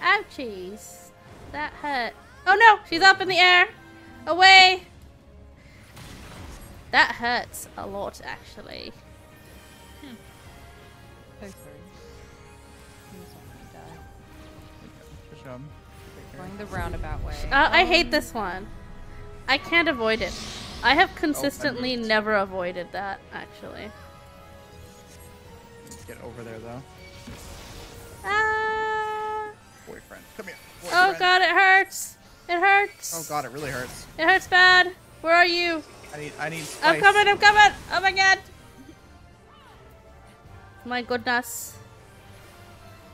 Ouchies. That hurt. Oh no! She's up in the air! Away! That hurts a lot, actually. Good job. Take care. Going the roundabout way. Uh, I Oh, hate this one. I can't avoid it. I have consistently moved. never avoided that, actually. Let's Get over there though. Ah! Boyfriend. Come here. Oh god, it hurts! It hurts! Oh god, it really hurts. It hurts bad! Where are you? I need I need I'm coming, I'm coming! Oh my god! My goodness.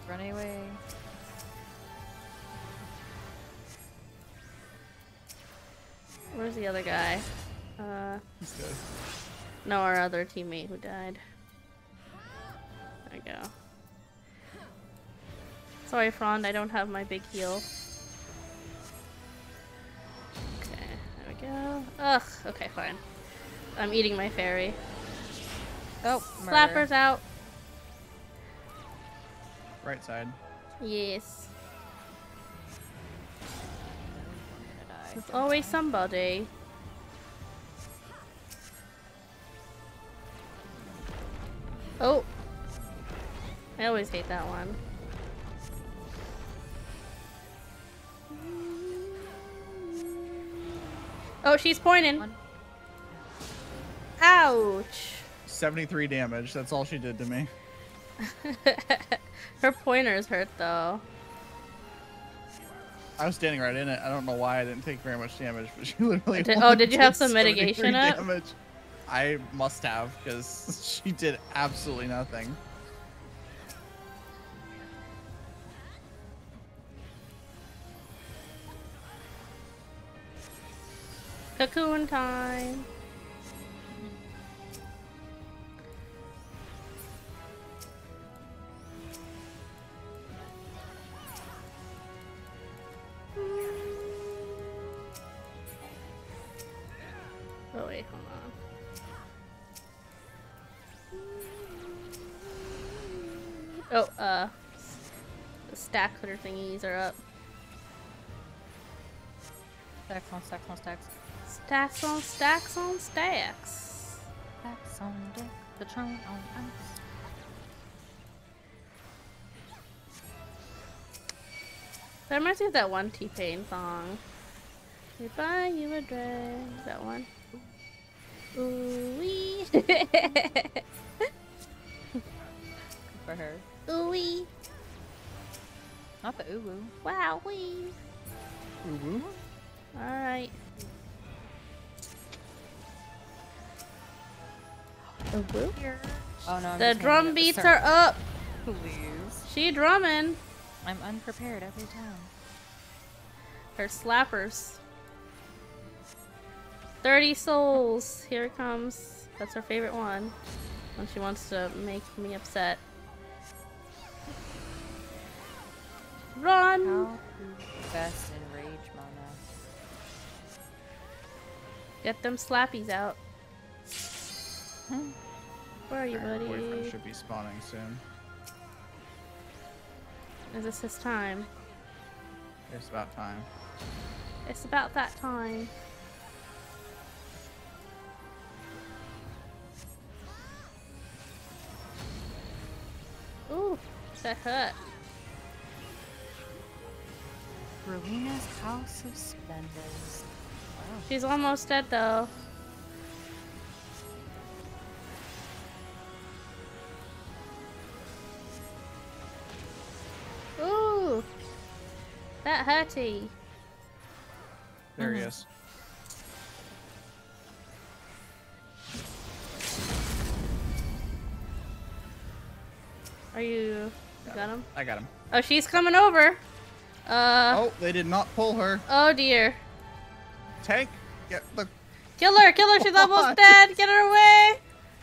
Run away. Where's the other guy? Uh, He's good. no, our other teammate who died. There we go. Sorry, Frond, I don't have my big heal. Okay, there we go. Ugh, okay, fine. I'm eating my fairy. Oh, murder. Slappers out. Right side. Yes. There's always somebody. Oh. I always hate that one. Oh, she's pointing. Ouch. 73 damage. That's all she did to me. Her pointers hurt though. I was standing right in it. I don't know why I didn't take very much damage, but she literally. Did- oh, did you have some mitigation up? damage. I must have, because she did absolutely nothing. Cocoon time. Oh wait, hold on. Oh, uh, the stack clear thingies are up. Stacks on stacks on stacks. Stacks on stacks on stacks. Stacks on deck. Patron on ice. That reminds me of that one T Pain song. We buy you a dress. That one. Ooh wee. For her. Ooh wee. Not the uwu. Wow wee. Woo woo. Alright. Ooh woo. Oh no. I'm The drum beats are up. Please. She drumming. I'm unprepared every time. Her slappers. 30 souls. Here it comes. That's her favorite one. When she wants to make me upset. Run! How best in rage mana? Get them slappies out. Hmm. Where are you, Alright, buddy? boyfriend should be spawning soon. Is this his time? It's about time. It's about that time. Ooh, that hurt. Rowena's House of Splendors. Wow. She's almost dead though. Ooh, that hurty. There he Mhm. is. Are you? You got him? I got him. Oh, she's coming over. Uh. oh, they did not pull her. Oh dear. Tank, get the. Kill her! Kill her! She's almost dead. Get her away.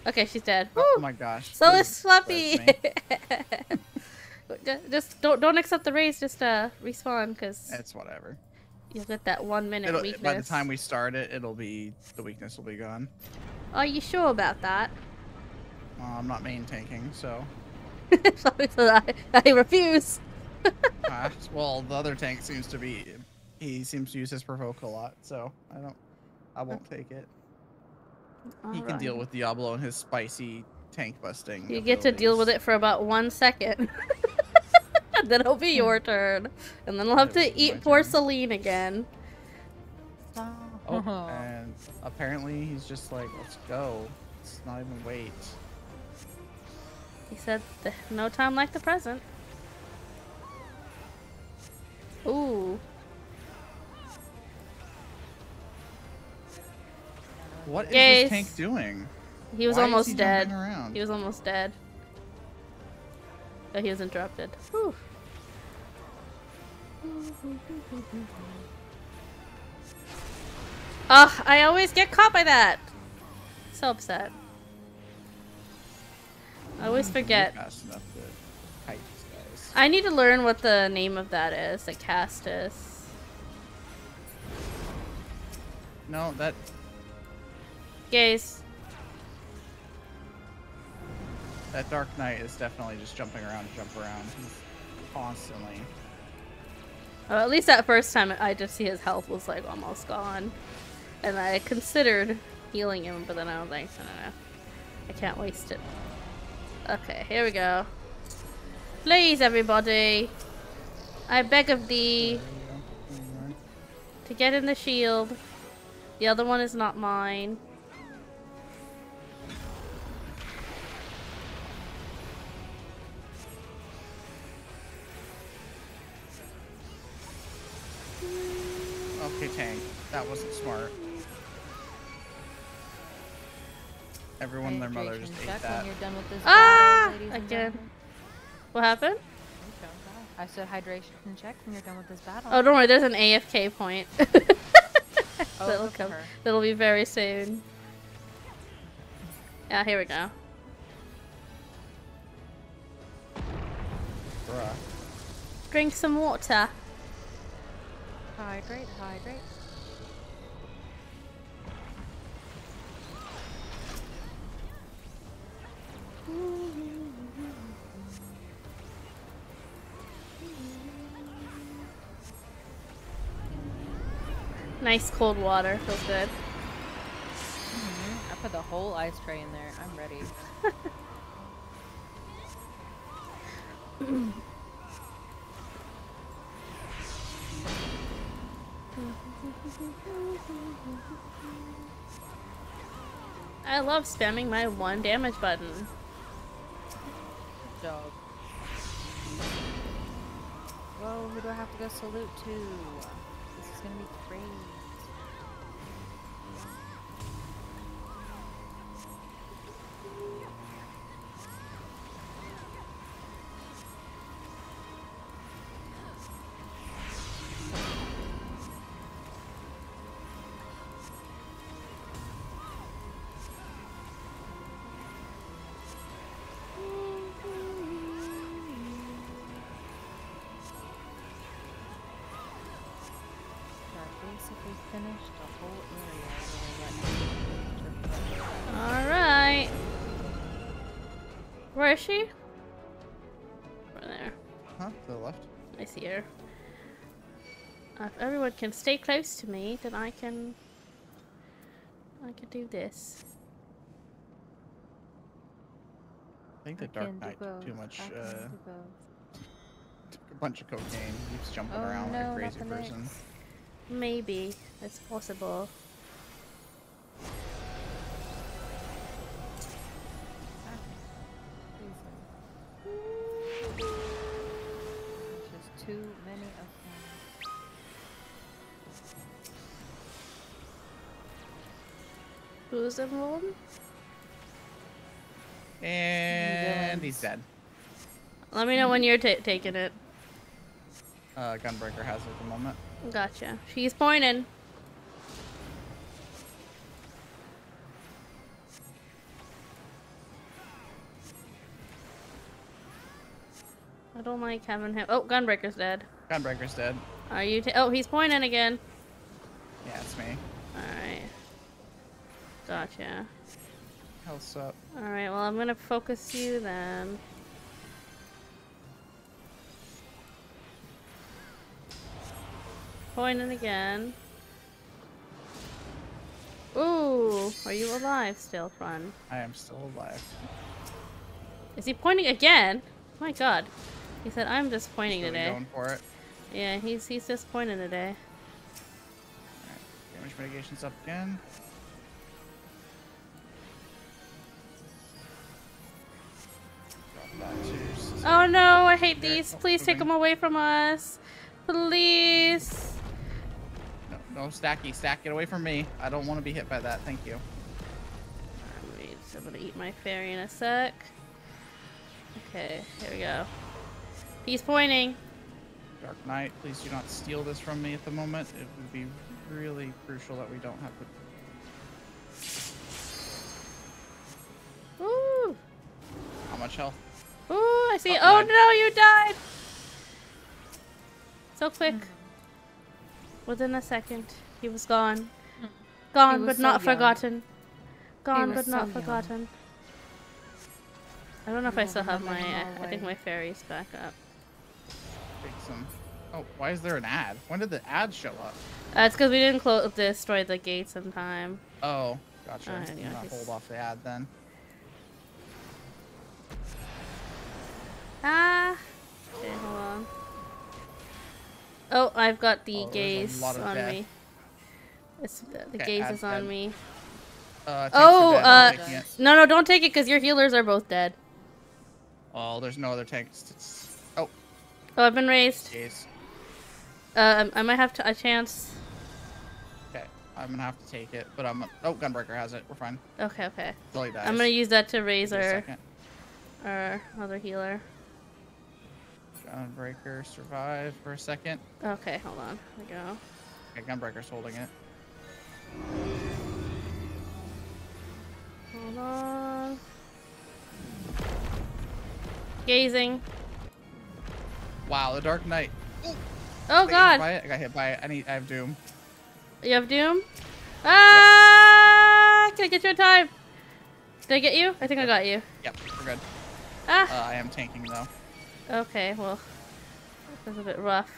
Okay, she's dead. Oh Woo. my gosh. So please is Fluffy. res me. Ju- just don't don't accept the raise. Just uh respawn because It's whatever. you'll get that one minute It'll, weakness. by the time we start it, it'll be the weakness will be gone. Are you sure about that? Well, I'm not main tanking, so. Fluffy said, I, I refuse. uh, well, the other tank seems to be. He seems to use his provoke a lot, so I don't. I won't take it. He can deal with Diablo and his spicy tank busting. You get to deal with it for about one second. then it'll be your turn, and then I'll have It'll to eat poor turn. Selene again. Oh, and apparently he's just like, let's go. Let's not even wait. He said, "No time like the present." Ooh, What is this tank doing? he was Why almost he dead. He was almost dead. Oh, he was interrupted. Whew. Ugh, I always get caught by that. So upset. I always mm, forget. Fast enough to kite these guys. I need to learn what the name of that is, the Castus. No, that Gaze. that Dark Knight is definitely just jumping around, jump around. He's constantly. Oh, at least that first time I just see his health was like almost gone. And I considered healing him, but then I was like, no, no, no. I can't waste it. Okay, here we go. Please, everybody. I beg of thee to get in the shield. The other one is not mine. Okay, tank. That wasn't smart. Everyone and their mother Hydration just ate that. When you're done with this Ah! battle, Again. What happened? I said hydration check when you're done with this battle. Oh, don't worry, there's an AFK point. Oh, that'll come. her. That'll be very soon. Yeah, here we go. Bruh. Drink some water. Hydrate, hydrate. Nice cold water. Feels good. I put the whole ice tray in there. I'm ready. I love spamming my one damage button. Job. Whoa, who do I have to go salute to? This is gonna be great. Basically finished the whole area. Alright. Where is she? Over there. Huh? To the left? I see her. Uh, if everyone can stay close to me, then I can... I can do this. I think I the Dark Knight took too much, uh, took a bunch of cocaine. Keeps jumping Oh, around like a crazy person. mix. Maybe. It's possible. There's just too many of them. Who's involved? And he's dead. Let me know when you're taking it. Uh, Gunbreaker has it at the moment. Gotcha. She's pointing. I don't like having him. Oh, Gunbreaker's dead. Gunbreaker's dead. Are you? Ta oh, he's pointing again. Yeah, it's me. All right. Gotcha. Health's up. All right. Well, I'm gonna focus you then. Pointing again. Ooh, are you alive still, friend? I am still alive. Is he pointing again? My god. He said, I'm just pointing Still today. Going for it. Yeah, he's he's just pointing today. Alright. Damage mitigation's up again. Drop that too. just to Oh no, I hate these. Please take them away from us. Please. No, no, stacky, stack. Get away from me. I don't want to be hit by that. Thank you. I'm gonna eat my fairy in a sec. Okay, here we go. He's pointing. Dark Knight, please do not steal this from me at the moment. It would be really crucial that we don't have to. Ooh. How much health? Ooh, I see. Oh, Oh, no, you died! So quick. Within a second, he was gone. Gone, was but not young. forgotten. Gone, was but so not young. forgotten. I don't know if I still have my. I think my always. fairy's back up. Take some. Oh, why is there an ad? When did the ad show up? Uh, it's because we didn't close destroy the gates in time. Oh, gotcha. Alright, I'm yeah, gonna hold off the ad then. Ah. Okay, hold on. Oh, I've got the Oh, gaze on death. me. It's the, Okay, gaze is on dead. me. Uh, Oh, uh, I'm taking it. No, no, don't take it because your healers are both dead. Oh, there's no other tanks. It's... Oh, Oh, I've been raised. jeez. Uh, I might have to, a chance. Okay, I'm gonna have to take it, but I'm. Oh, Gunbreaker has it. We're fine. Okay, okay. Till he dies. I'm gonna use that to raise Give me a our, our other healer. Gunbreaker survive for a second. Okay, hold on. Here we go. Okay, Gunbreaker's holding it. Hold on. Gazing. Wow, the Dark Knight. Oh I god! I got hit by it. I need. I have Doom. You have Doom? Ah! Can I get you in time? Did I get you? I think I got you. Yep, we're good. Ah! Uh, I am tanking though. Okay, well, this is a bit rough.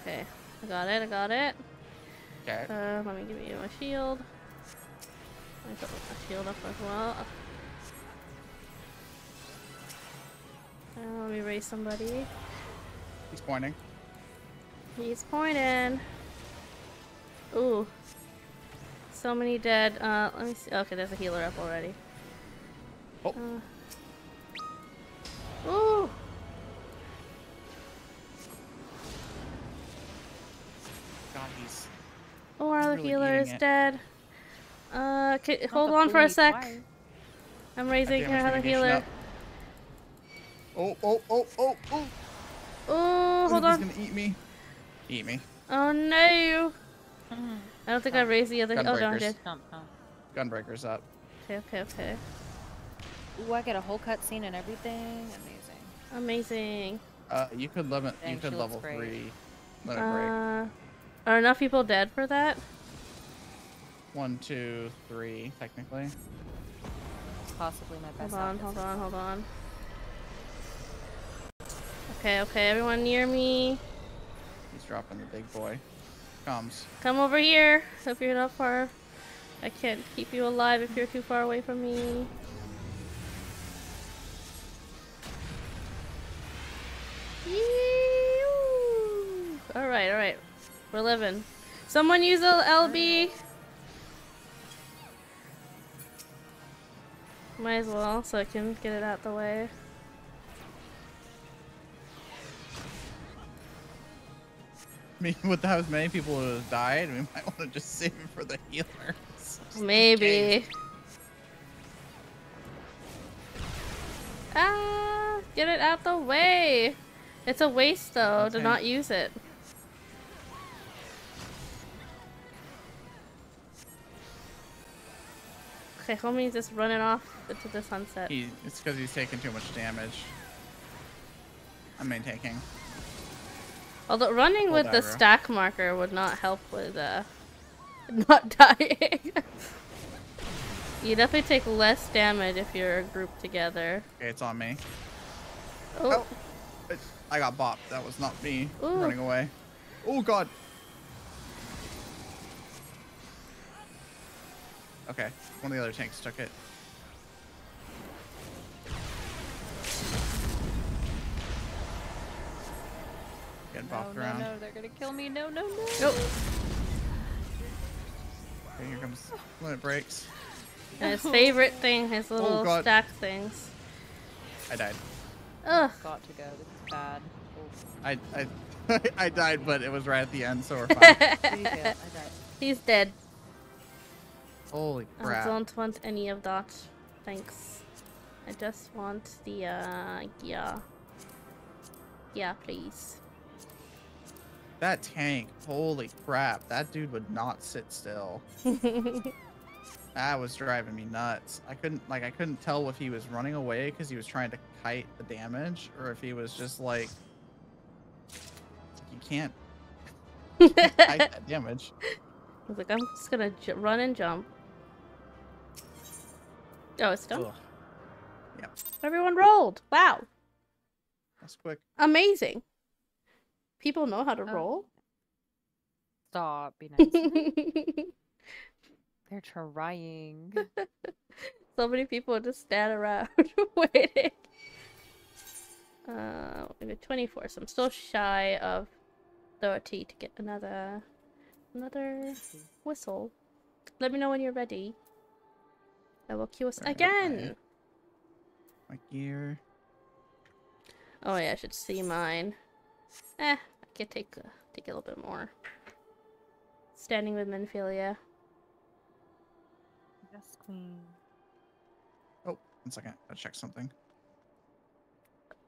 Okay, I got it, I got it. Okay. Uh, let me give you my shield. Let me put my shield up as well. Uh, let me raise somebody. He's pointing. He's pointing. Ooh. So many dead. Uh, let me see. Okay, there's a healer up already. Oh. Uh, ooh. God, he's. Oh, our really healer is it. dead. Uh, ca- hold on for a sec. why? I'm raising damage our other healer. up. Oh, oh, oh, oh, oh! Oh, hold think on. He's gonna eat me. Eat me. Oh no. Mhm. I don't think I raised the other. Oh, no, I Gunbreakers. did. Jump, jump. Gunbreaker's up. Okay, okay, okay. Ooh, I get a whole cutscene and everything. Amazing. Amazing. Uh, you could limit. Dang, you could level great. three. Let it break. Uh, are enough people dead for that? One, two, three, technically. Possibly my best. Hold on, hold on, hold on. Okay, okay, everyone near me. He's dropping the big boy. Comes. Come over here if you're not far. I can't keep you alive if you're too far away from me. Alright, alright. We're living. Someone use a LB. Might as well, so I can get it out the way. I mean, with as many people who have died, we might want to just save it for the healers. Maybe. Ah, get it out the way. It's a waste though to not use it. Okay, homie's just running off into the sunset. He, it's because he's taking too much damage. I'm main tanking. Although running Hold with the stack marker would not help with uh not dying. you definitely take less damage if you're grouped together. Okay, it's on me. Oh, Oh. It, I got bopped. That was not me Ooh. running away. Oh god. Okay, one of the other tanks took it. Getting No, bopped no, around. no, they're gonna kill me. No, no, no. nope. Okay, here comes when it breaks. And his favorite thing, his little oh, God. stack things. I died. Ugh. Got to go. This is bad. Oh, I I I died, but it was right at the end, so we're fine. yeah, He's dead. Holy crap. I don't want any of that. Thanks. I just want the, uh, yeah. Yeah, please. That tank, holy crap! That dude would not sit still. That was driving me nuts. I couldn't like I couldn't tell if he was running away because he was trying to kite the damage, or if he was just like you can't kite that damage. I was like, I'm just gonna j- run and jump. Oh, it's done. Ugh, Everyone rolled. Wow, that's quick. amazing. People know how to Oh. roll. Stop. Be nice. They're trying. so many people just stand around waiting. Uh, we got 24, so I'm still shy of 30 to get another another whistle. Let me know when you're ready. I will cue us Right, again. My gear. Oh yeah, I should see mine. Eh, I could take a, take a little bit more. Standing with Minfilia. Yes, queen. Oh, one second. Gotta check something.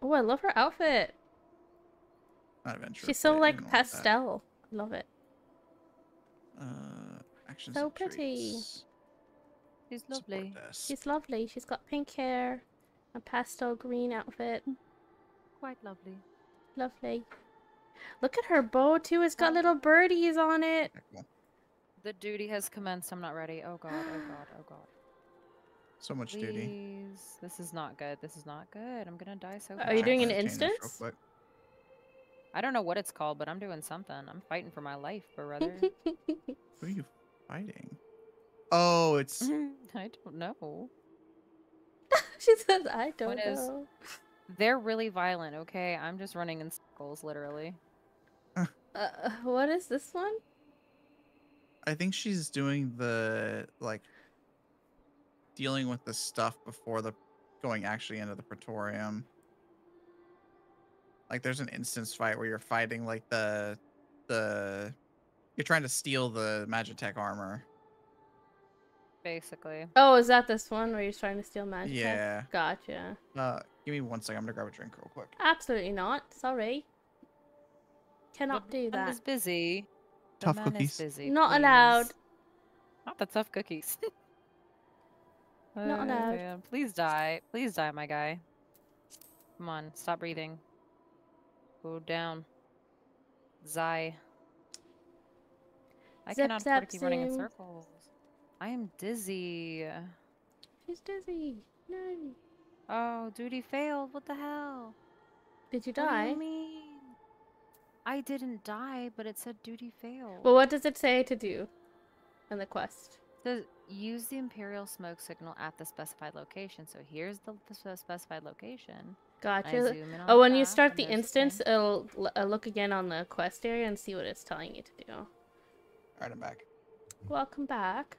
Oh, I love her outfit. Not adventure. She's so but I like didn't want that. pastel. Love it. Uh, actions. So pretty. traits. She's lovely. She's lovely. She's got pink hair, a pastel green outfit. Quite lovely. Lovely. Look at her bow too. It's got little birdies on it. Okay, cool. The duty has commenced. I'm not ready. Oh god. Oh god. Oh god. So much Please. duty. This is not good. This is not good. I'm gonna die so fast. Are you doing an Gotta change this real instance? I don't know what it's called, but I'm doing something. I'm fighting for my life, brother. Who are you fighting? Oh, it's I don't know. she says, "I don't What is- know." They're really violent, okay? I'm just running in circles, literally. Uh, what is this one? I think she's doing the like dealing with the stuff before the going actually into the praetorium. Like there's an instance fight where you're fighting like the the you're trying to steal the Magitech armor. Basically. Oh, is that this one where you're trying to steal magic? Yeah. Gotcha. Uh give me one second, I'm gonna grab a drink real quick. Absolutely not. Sorry. Cannot The do man that. is busy. The Tough man cookies. Is busy, Not allowed. Not the tough cookies. Not Oh, allowed. man. Please die. Please die, my guy. Come on, stop breathing. Go down. Zai. I Zip, cannot afford to zap, keep running in circles. I am dizzy. She's dizzy. No. Oh, duty failed. What the hell? Did you What do die? You mean? I didn't die, but it said duty failed. Well, what does it say to do in the quest? Says use the Imperial smoke signal at the specified location. So here's the, the specified location. I Gotcha. zoom in on Oh, the when you start the instance, thing. it'll l- uh, look again on the quest area and see what it's telling you to do. Alright, I'm back. Welcome back.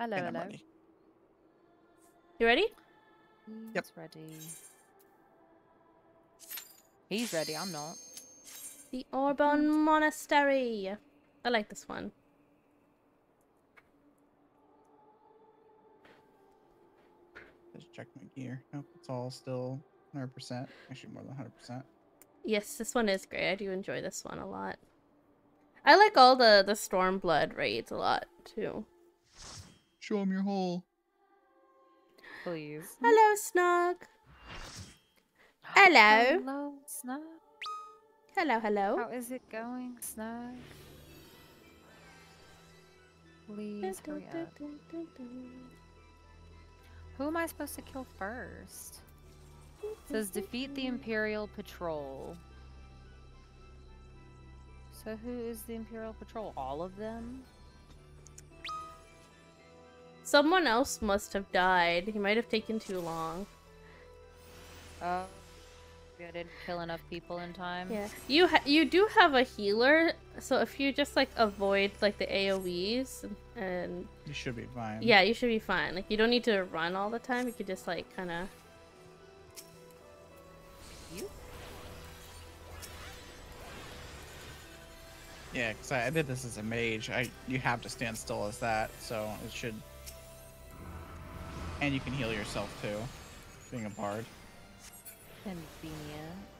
Hello, and I'm hello. ready. You ready? Yep. He's ready. He's ready. I'm not. The Orbonne Monastery. I like this one. Just check my gear. Nope, it's all still 100%. Actually, more than 100%. Yes, this one is great. I do enjoy this one a lot. I like all the the Stormblood raids a lot too. Show him your hole. Please. Hello, Snug. Hello. Hello, Snug. Hello, hello. How is it going, Snug? Please hurry up. Who am I supposed to kill first? says defeat the Imperial Patrol. So who is the Imperial Patrol? All of them? Someone else must have died. He might have taken too long. Oh, I didn't kill enough people in time. Yeah, you ha- you do have a healer, so if you just like avoid like the AOE's and, and You should be fine. yeah, you should be fine. Like you don't need to run all the time. You could just like kind of. Yeah, because I, I did this as a mage. I You have to stand still as that, so it should... And you can heal yourself, too. being a bard. Convenient.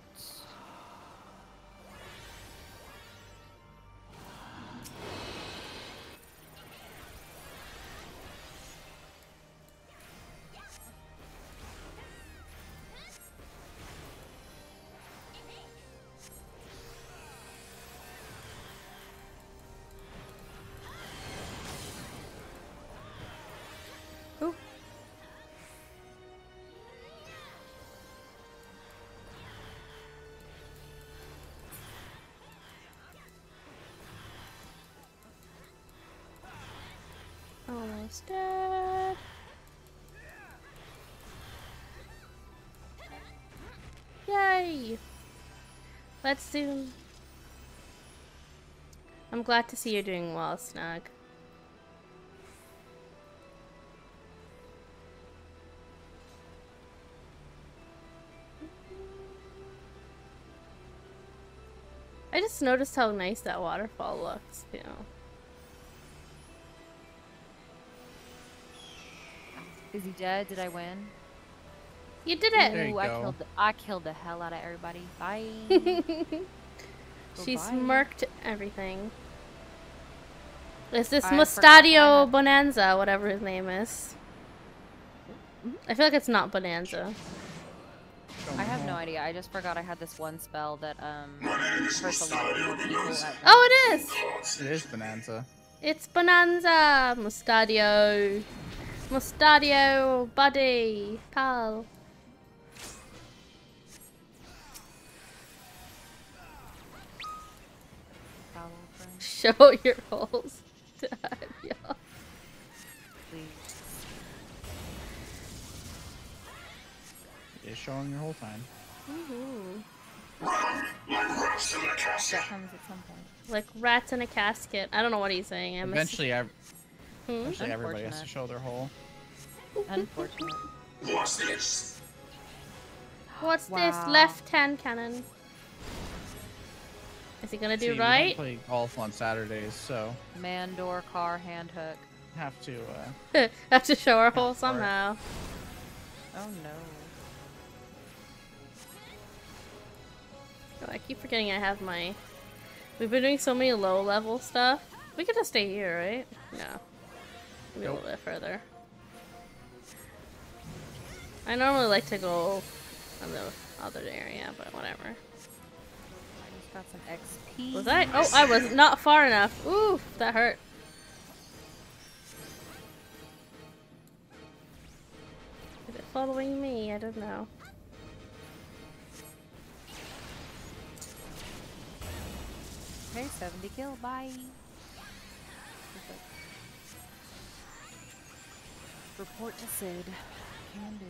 Dead. Yay! Let's do. I'm glad to see you're doing well, Snug. I just noticed how nice that waterfall looks, you Is he dead? Did I win? You did There it! you Ooh, I go. killed the, I killed the hell out of everybody. Bye. she Goodbye. smirked everything. Is this I forgot that I Mustadio Bonanza, whatever his name is? I feel like it's not Bonanza. I have no idea. I just forgot I had this one spell that um hurts a lot more people at. Oh, it is! It is Bonanza. It's Bonanza! Mustadio! Mustadio, buddy, pal. Foul Show your holes. Dad, yeah. please. It is showing your whole time. Ooh. That comes at some point. Like rats in a casket. I don't know what he's saying. I miss- Eventually, ev- Hmm? eventually everybody has to show their hole. Unfortunate. What's this? What's Wow. Left hand cannon. Is he gonna See, do we don't right? play golf on Saturdays, so Mandor car hand hook. have to. Uh, Have to show our hole for somehow. Oh no. Oh, I keep forgetting I have my. We've been doing so many low level stuff. We could just stay here, right? No. Maybe a little bit further. I normally like to go on the other area, but whatever. I just got some XP. Was I? Oh, I was not far enough. Ooh, that hurt. Is it following me? I don't know. Okay, 70 kill. Bye. Report to Sid. Can do.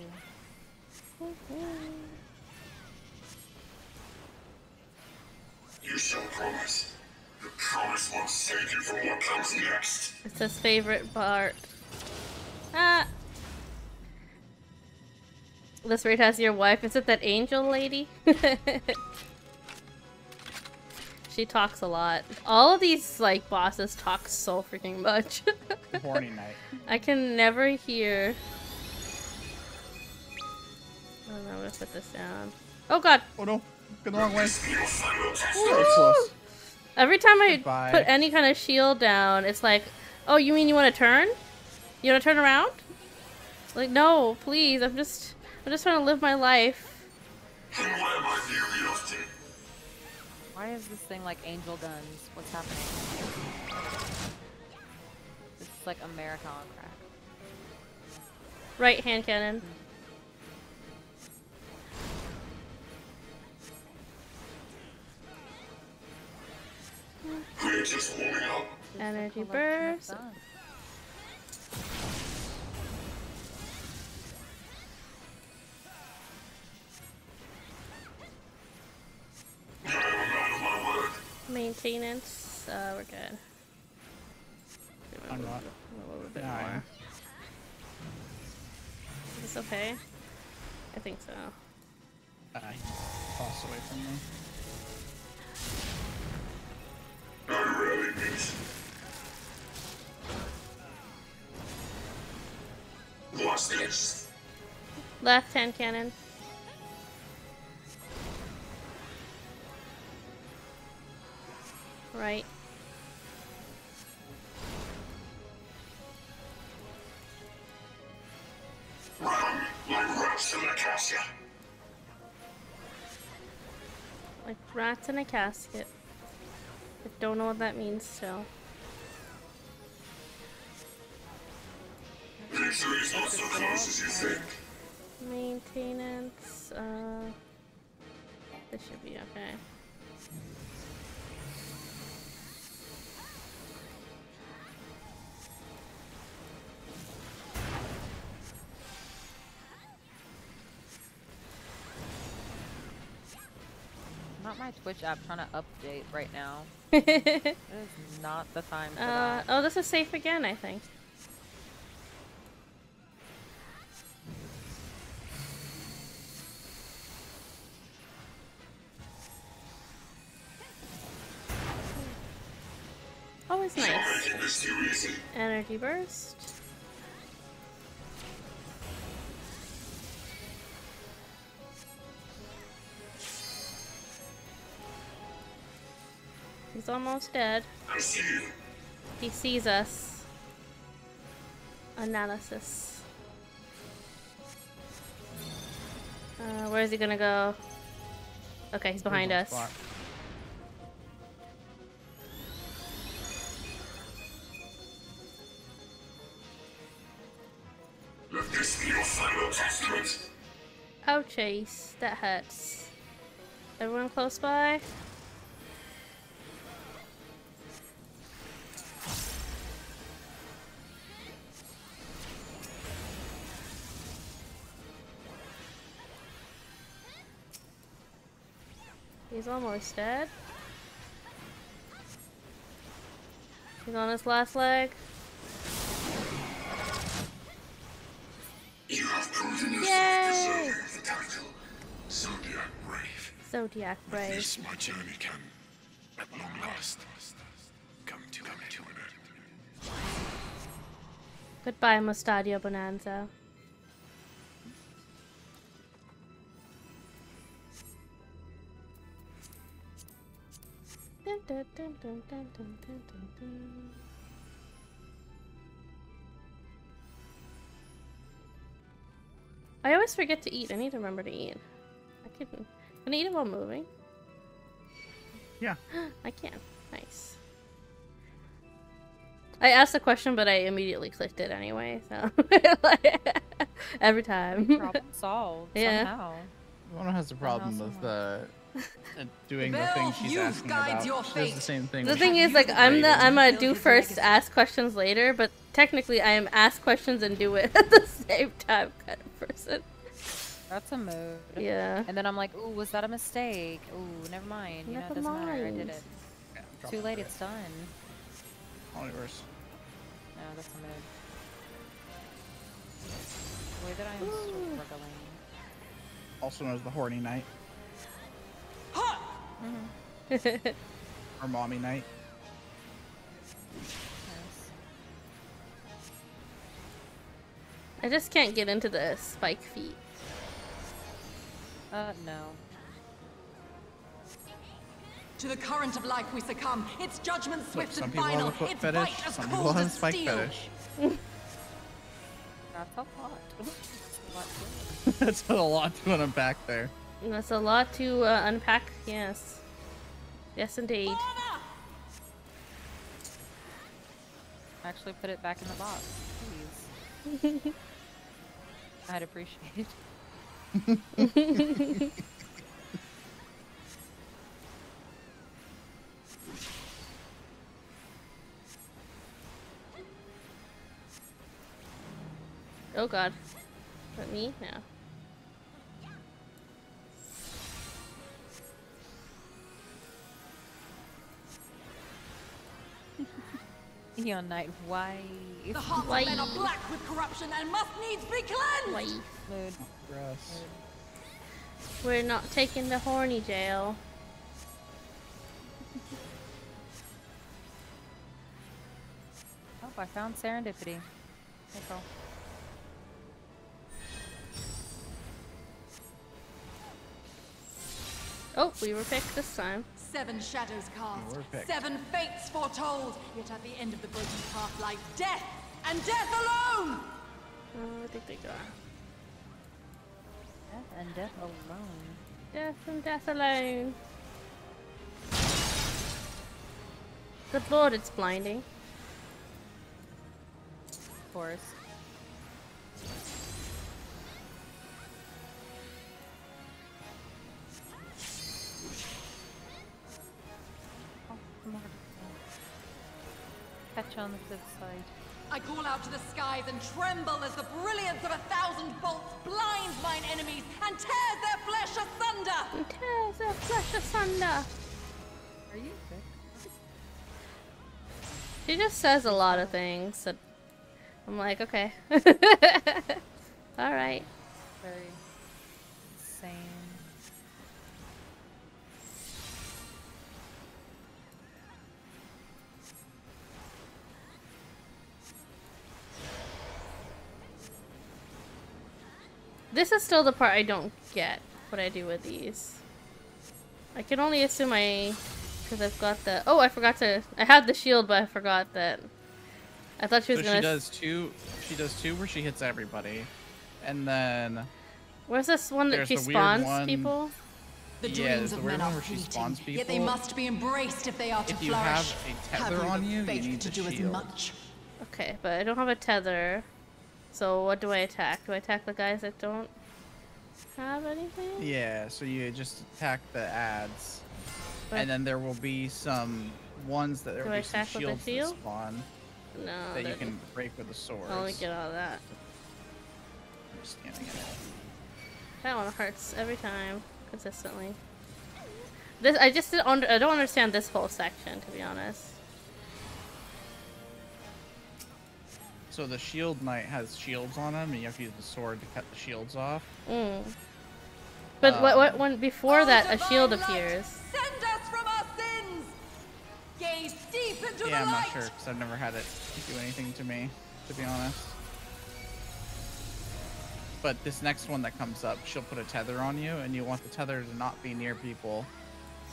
You shall promise. The promise won't save you from what comes next. It's his favorite part. Ah. This raid has your wife. Is it that angel lady? she talks a lot. All of these like bosses talk so freaking much. horny night. I can never hear. Oh no, I'm gonna put this down. Oh god! Oh no, go the wrong way. Your final close. Every time I Goodbye. put any kind of shield down, it's like, oh, you mean you want to turn? You want to turn around? Like, no, please. I'm just, I'm just trying to live my life. And where might you be off to? Why is this thing like angel guns? What's happening? This is like American on crack. Right hand cannon. We're just Energy burst. Maintenance. Uh, we're good. I'm not. A little bit more. Is this okay? I think so. I toss away from me. Left hand cannon. Right. Run like rats in a casket. Like rats in a casket. I don't know what that means still. Victory is not so close as you think. Maintenance, uh... This should be okay. Not my Twitch app trying to update right now. It is not the time for uh, that. oh, this is safe again, I think. Always nice. Making this too easy. Energy burst. He's almost dead. I see you. He sees us. Analysis. Uh, where is he gonna go? Okay, he's behind Original us. spot. Let this be your final testament. Oh, chase. That hurts. Everyone close by? He's almost dead. He's on his last leg. You have proven Yay! yourself deserving the title. Zodiac Brave. Zodiac Brave. This my journey can, at long last, come to, come to an end. Goodbye, Mustadio Bunansa. Dun, dun, dun, dun, dun, dun, dun, dun. I always forget to eat. I need to remember to eat. I can, can I eat it while moving? Yeah. I can. Nice. I asked the question, but I immediately clicked it anyway. So every time. Problem solved Yeah. somehow. Luna has a problem Somehow, with uh, doing the thing she's you've asking guided about. your She does the same thing. The thing is, like, I'm the I'm a do first, ask questions later, but technically I am ask questions and do it at the same time kind of person. That's a mood. Yeah. And then I'm like, ooh, was that a mistake? Ooh, never mind. You know, Never it doesn't matter. I did mind. it. Yeah, Too late. there. It's done. Multiverse. No, oh, that's a mood. The way that I am struggling. Also known as the Horny Night or Mommy Night. Yes. I just can't get into the spike feet. Uh, no. To the current of life we succumb. It's judgment Look, swift some and people have final. a Its fetish. bite as Some cold people have a as spike steel. fetish. That's a lot. That's a lot to- That's a lot to unpack there. That's a lot to uh, unpack. Yes. Yes, indeed. Actually, put it back in the box, please. I'd appreciate it. Oh god. Is that me? No. Your Knight, why? The hearts why? of men are black with corruption and must needs be cleansed! Why? Gross. We're not taking the horny jail. oh, I found serendipity. Oh, we were picked this time. Seven shadows cast, were seven fates foretold. Yet at the end of the broken path lies death, and death alone. Oh, I think they got Death and death alone. death and death alone. Good lord, it's blinding. Of course. Catch on the flip side. I call out to the skies and tremble as the brilliance of a thousand bolts blinds mine enemies and tears their flesh asunder. And tears their flesh asunder. Are you sick? She just says a lot of things that I'm like, okay. Alright. Very insane. This is still the part I don't get what I do with these. I can only assume I... Because I've got the... Oh, I forgot to... I had the shield, but I forgot that... I thought she So was she gonna... she does two. She does two where she hits everybody, and then Where's this one that There's she spawns one- people? The Yeah, dreams there's of weird men are one where she fleeting, spawns yet they must be embraced if they are to If you flourish. have a tether we on the you, you need to the do as much. Okay, but I don't have a tether. So what do I attack? Do I attack the guys that don't have anything? yeah. So you just attack the ads, But- and then there will be some ones that there will be some shields that spawn No. that you can break with the sword. I'll only get all that. I'm just scanning it. That one hurts every time, consistently. This I just don't under, I don't understand this whole section to be honest. So the shield knight has shields on him, and you have to use the sword to cut the shields off. Mm. But what what Um, when before Oh, that a shield light, appears? Send us from our sins. Gaze deep into Yeah, the I'm light. not sure because I've never had it do anything to me, to be honest. But this next one that comes up, she'll put a tether on you, and you want the tether to not be near people,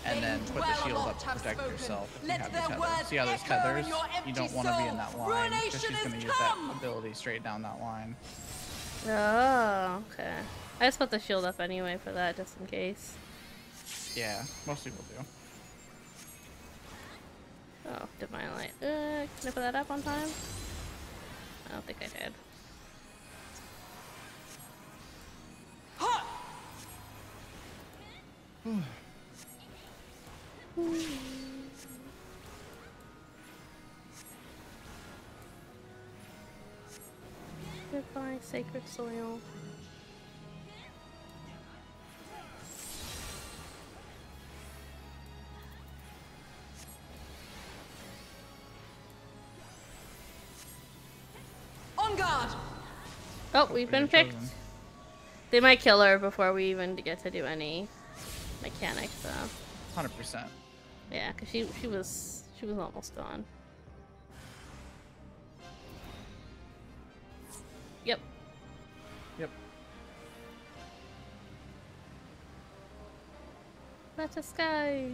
and then put the shield up to protect yourself you Let have the their tether. words See how there's echo tethers? You don't want to be in that line because Ruination she's going to has use that ability straight down that line. Oh, okay. I just put the shield up anyway for that just in case. Yeah, most people do. Oh, divine light. Uh, can I put that up on time? I don't think I did. Ha! Goodbye, sacred soil. On guard. Oh, we've been picked. They might kill her before we even get to do any mechanics, though. Hundred percent. Yeah, cause she she was she was almost gone. Yep. Yep. Let us go.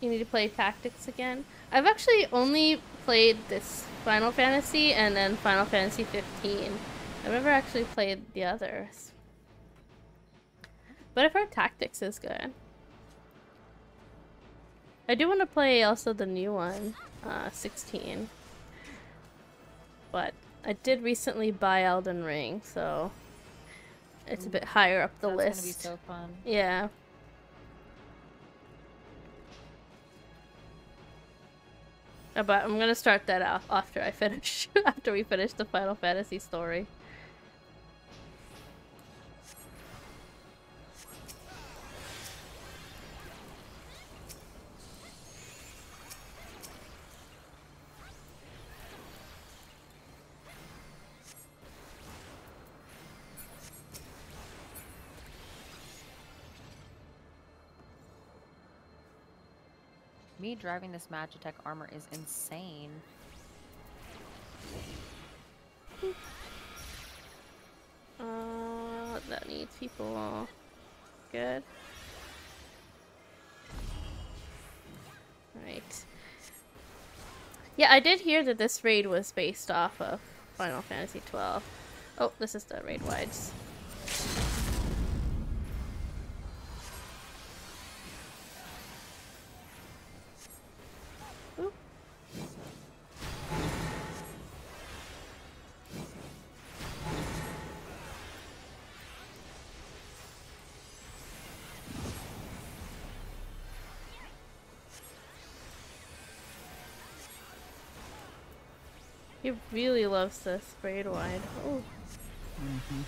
You need to play tactics again. I've actually only played this Final Fantasy and then Final Fantasy 15. I've never actually played the others. But if our tactics is good. I do want to play also the new one, uh, 16. But I did recently buy Elden Ring, so it's a bit higher up the That's list. gonna be so fun. Yeah. Uh, But I'm gonna start that off after I finish after we finish the Final Fantasy story. Me driving this Magitech armor is insane. Uh, that needs people. Good. Right. Yeah, I did hear that this raid was based off of Final Fantasy twelve. Oh, this is the raid wides. Really loves this braid wide. Oh, Mm-hmm.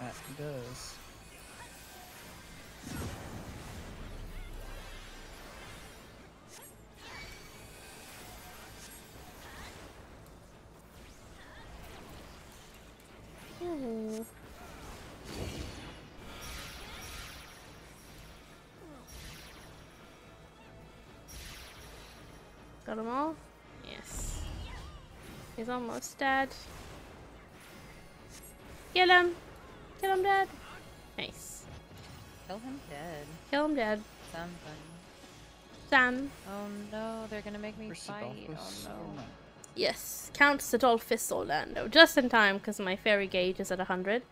That he does. Hmm. Got them all? Yes. He's almost dead. Kill him! Kill him dead! Nice. Kill him dead. Kill him dead. Something. Done. Oh no, they're gonna make me For fight. Oh no. Yes, Count Cidolfus Orlandeau. Just in time because my fairy gauge is at 100.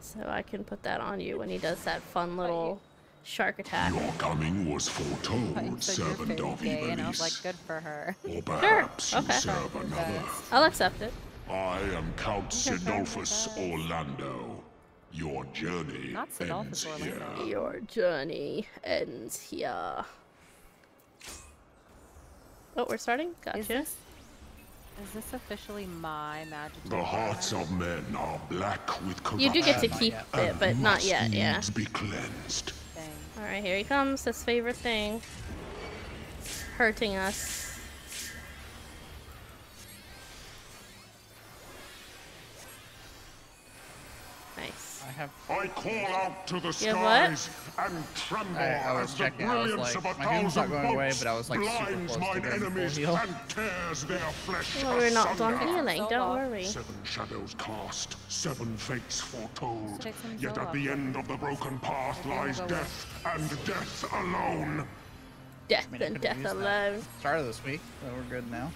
So I can put that on you when he does that fun little shark attack. Your coming was Fight foretold, so servant of gay, and I was like, good for her. Or perhaps you okay. serve another. I'll accept it. I am Count Okay, Cidolfus. Orlandeau. Your journey Not ends here. Your journey ends here. Oh, we're starting? Gotcha. Is this is this officially my magic? The hearts of men are black with corruption. You do get to keep it, and but not yet, yeah. be cleansed. Alright, here he comes. His favorite thing. Hurting us. Have. I call out to the You what? skies and tremble I- I was as checking, the brilliance like, of a my heal's not thousand going away, bolts but I was, like, super blinds close to mine enemies heal. and tears their flesh Well, we're not done asunder. healing, don't Solo. worry. Seven shadows cast, seven fates foretold. Take some Yet at the end of the broken path We're lies death, and death alone. Death I mean, and death used that. alone. Started this week, so we're good now.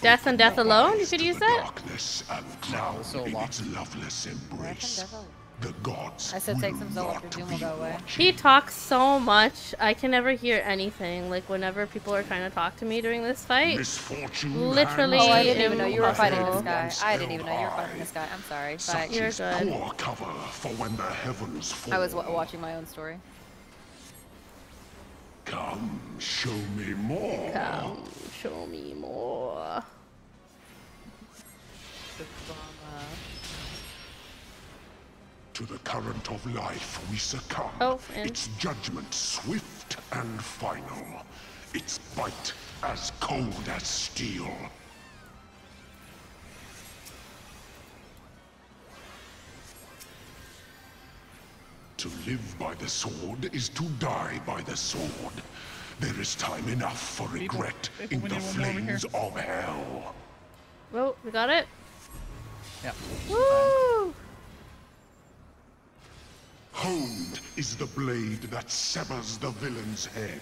Death and death alone? You should use that? Darkness and drown so in its loveless embrace. Devil. The gods I said take some Zoloft, not your doom be will go away. He talks so much. I can never hear anything. Like whenever people are trying to talk to me during this fight. Misfortune Literally Oh, I didn't even know you were fighting this guy. I didn't even know you were fighting this guy. I'm sorry. but You're is good. poor cover for when the heavens fall. I was w- watching my own story. Come, show me more. Come, show me more. To the current of life we succumb. Oh, and- Its judgment swift and final. Its bite as cold as steel. To live by the sword is to die by the sword. There is time enough for People- regret people, in we the need one more over here. flames of hell. Well, we got it. Yeah. Woo! Honed is the blade that severs the villain's head.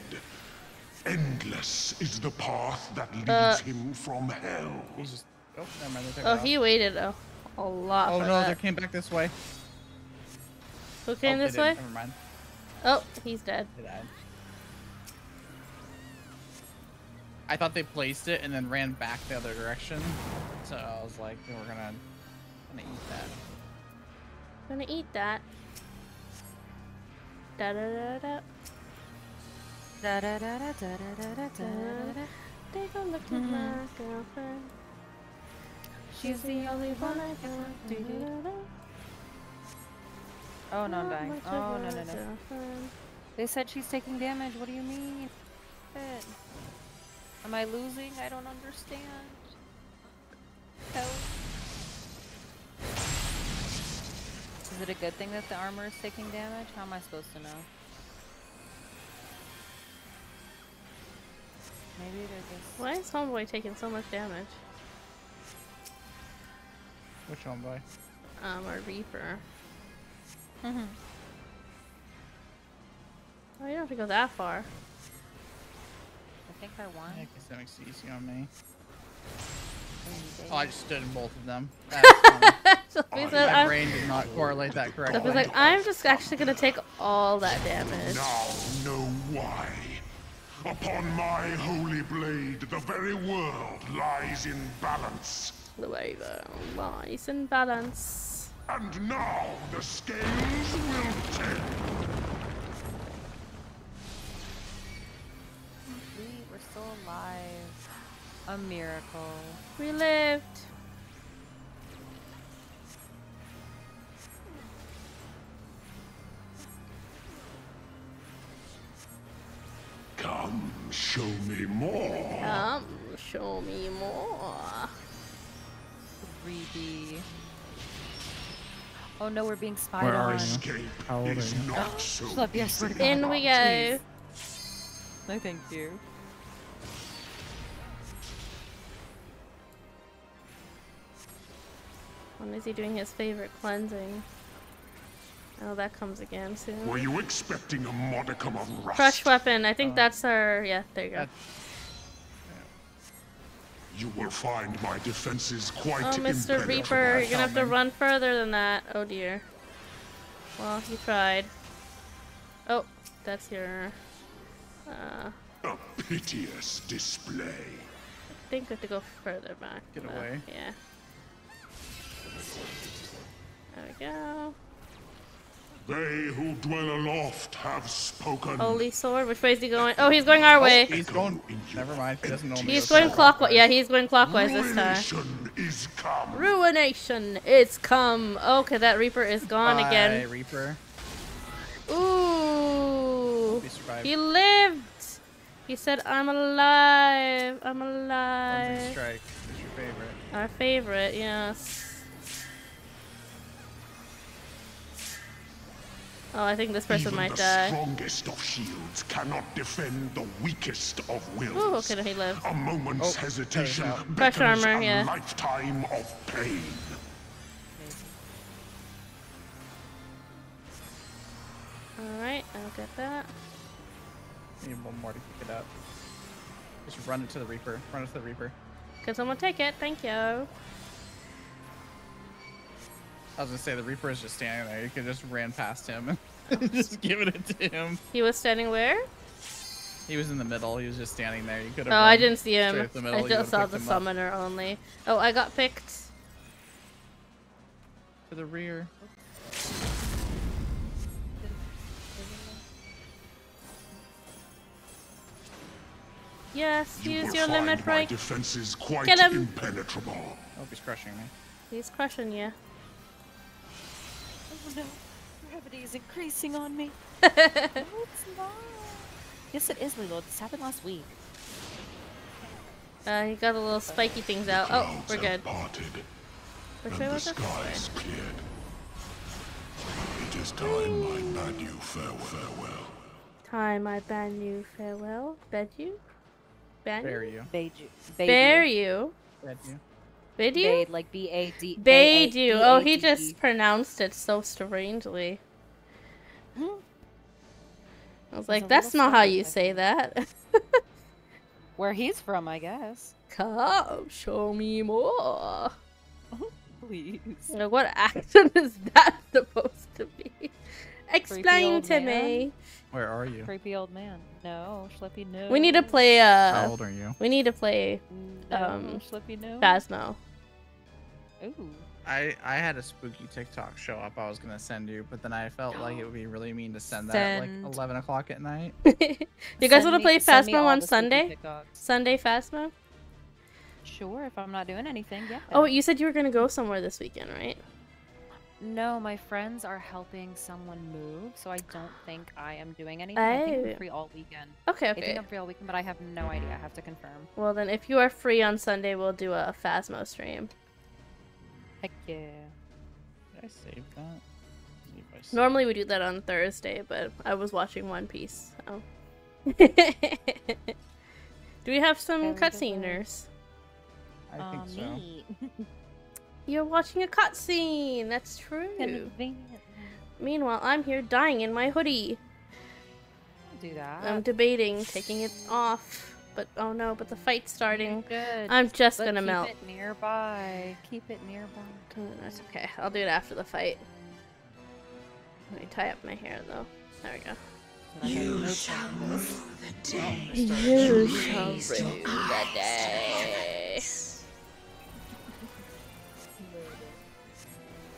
Endless is the path that leads Uh. him from hell. He's just. Oh, never mind. they took it Oh, he waited a, a lot Oh for no, they came back this way. Who Oh, came they this way? Never mind. Oh, he's dead. I thought they placed it and then ran back the other direction. So I was like, we're gonna, gonna eat that. Gonna eat that da da da da. Da da da da da da da da. Take a look at my mm-hmm. girlfriend. She's the only one I can. Oh no, I'm dying. Oh no no no. They said she's taking damage. What do you mean? Am I losing? I don't understand. Help. Is it a good thing that the armor is taking damage? How am I supposed to know? Maybe they're just. Why is Homeboy taking so much damage? Which one, boy? um our Reaper. Mm-hmm. Oh, you don't have to go that far. I think I won. Yeah, it easy on me. Any Oh, I just stood in both of them. That's funny. Sophie Oh, said, My brain did not correlate that correctly. Sophie's like, I'm just actually gonna take all that damage. Now know why. Upon my holy blade, the very world lies in balance. The Weaver lies in balance. And now the scales will tip. A miracle. We lived. Come, show me more. Come, show me more. 3D. Oh no, we're being spied Where are on. you? Escape How old are is you? not so Schleppy, I swear to easy. In we go. No, thank you. When is he doing his favorite cleansing? Oh, that comes again soon. Were you expecting a modicum of rust? Crush weapon. I think Uh, that's our. Yeah, there you go. that- You will find my defenses quite Oh, Mr. Reaper, you're gonna have to run further than that. Oh dear. Well, he tried. Oh, that's your. Uh, A piteous display. I think we have to go further back. Get away. Yeah. There we go. They who dwell aloft have spoken. Holy sword. Which way is he going? Oh, he's going our way. Oh, he's going. Never mind. He doesn't know me. He's going clockwise. Yeah, he's going clockwise this time. Ruination is come. Ruination is come. Okay, that Reaper is gone Bye, again. Reaper. Ooh. He survived. He lived. He said, I'm alive. I'm alive. strike is your favorite. Our favorite, yes. Oh, I think this person Even might the die. strongest of shields cannot defend the weakest of wills. Ooh, okay, no, he lives. A moment's Oh, hesitation there's out. Crush beckons armor, a yeah. lifetime of pain. Alright, I'll get that. Need one more to kick it up. Just run it to the Reaper. Run it to the Reaper. Can someone take it? Thank you. I was gonna say the Reaper is just standing there. You could just ran past him and just giving it to him. He was standing where? He was in the middle. He was just standing there. You could have. Oh. I didn't see him. the I you just saw the him up. summoner only. Oh, I got picked. to the rear. Yes, You use your limit my break. defenses quite Get him. impenetrable. I hope he's crushing me. He's crushing you. Oh no, gravity is increasing on me. no, it's not. Yes, it is, Lilo. This happened last week. Uh, he got a little spiky things out. Oh, we're good. Which way was it? skies cleared. It is time I bade you fare- farewell. Time I ban you farewell. Bed you? Ban Bear you? you. Bade you. Bear you? Bed you. Bid you? Bade, like B A D. Bade you. Oh, he just pronounced it so strangely. Hmm. I was like, that's not how you say that. Where he's from, I guess. Come, show me more. Please. Like, what accent is that supposed to be? Explain to man. me. Where are you? Creepy old man. No, Schleppy, no. We need to play. How Uh, old are you? we need to play No, um, Schleppy, no. Phasmo. Ooh. I I had a spooky TikTok show up. I was gonna send you, but then I felt like it would be really mean to send that at like 11 o'clock at night. you guys want to play send Phasmo on Sunday? Sunday Phasmo? Sure, if I'm not doing anything, yeah. Oh, you said you were gonna go somewhere this weekend, right? No, my friends are helping someone move, so I don't think I am doing anything. I think Oh. I'm free all weekend. Okay, okay. I think okay. I'm free all weekend, but I have no idea. I have to confirm. Well, then, if you are free on Sunday, we'll do a Phasmo stream. Heck yeah. Did I save that? I saved- Normally we do that on Thursday, but I was watching One Piece. So. do we have some Very good. cutsceners? I think so. neat. You're watching a cutscene. That's true. Convenient. Meanwhile, I'm here dying in my hoodie. Do that. I'm debating taking it off, but oh no! But the fight's starting. Good. I'm just But gonna keep melt. it nearby. Keep it nearby. Uh, That's okay. I'll do it after the fight. Let me tie up my hair though. There we go. You shall rule the day. You shall rue the day.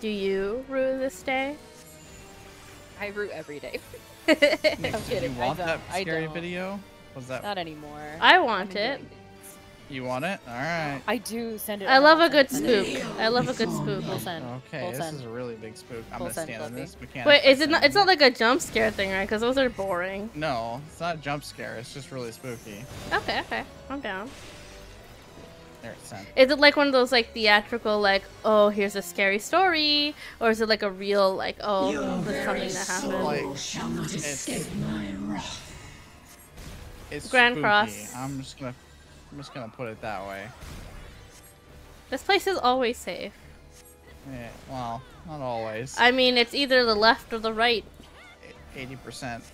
Do you rue this day? I rue every day. Nick, did kidding, you I want that don't, I scary video? Was that Not anymore. I want I'm it. enjoying you want it? All right. I do send it. I love a good spook. I love a good spook. Full send. Okay, Full this send. is a really big spook. I'm Full gonna stand in Fluffy. this. We can't. Wait, is it not? It's not like a jump scare thing, right? Because those are boring. No, it's not a jump scare. It's just really spooky. Okay, okay, I'm down. There, it's sent. Is it like one of those like theatrical, like, oh, here's a scary story, or is it like a real, like, oh, there's something that happened? Like, shall not it's, escape my wrath. It's Grand spooky. Cross. I'm just gonna, I'm just gonna put it that way. This place is always safe. Yeah, well, not always. I mean, it's either the left or the right. Eighty percent.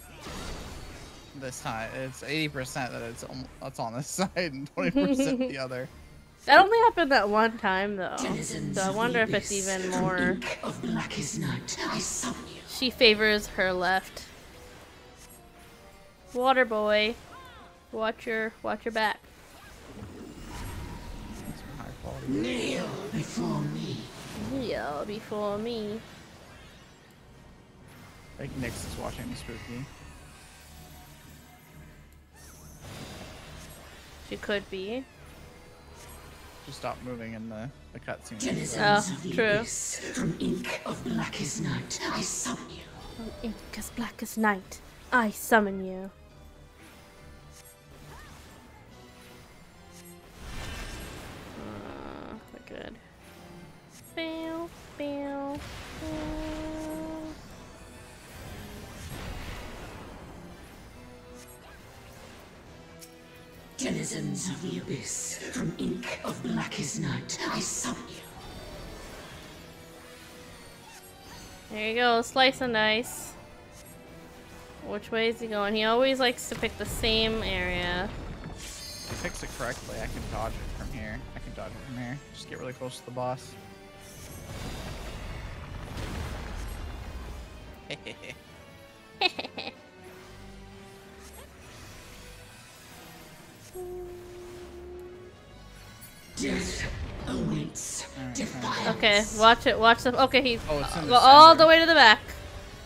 This time, it's eighty percent that it's on, that's on this side and twenty percent the other. That only happened that one time, though. Denizens So I wonder if it's even more. of blackest night, I summon you. She favors her left. Water boy, watch your watch your back. It's. Kneel before me. Kneel before me. I think Nix is watching the spooky. She could be. Just stop moving in the the cutscene. Denizens Oh, of the true. abyss, from ink of blackest night, I summon you. From ink as black as night, I summon you. Denizens of the abyss, from ink of blackest night, I summon you. There you go, slice and dice. Which way is he going? He always likes to pick the same area. If I fix it correctly, I can dodge it from here. I can dodge it from here. Just get really close to the boss. Death awaits. Defiance. Okay, watch it, watch the. Okay, he's. Oh, it's in the go all the way to the back.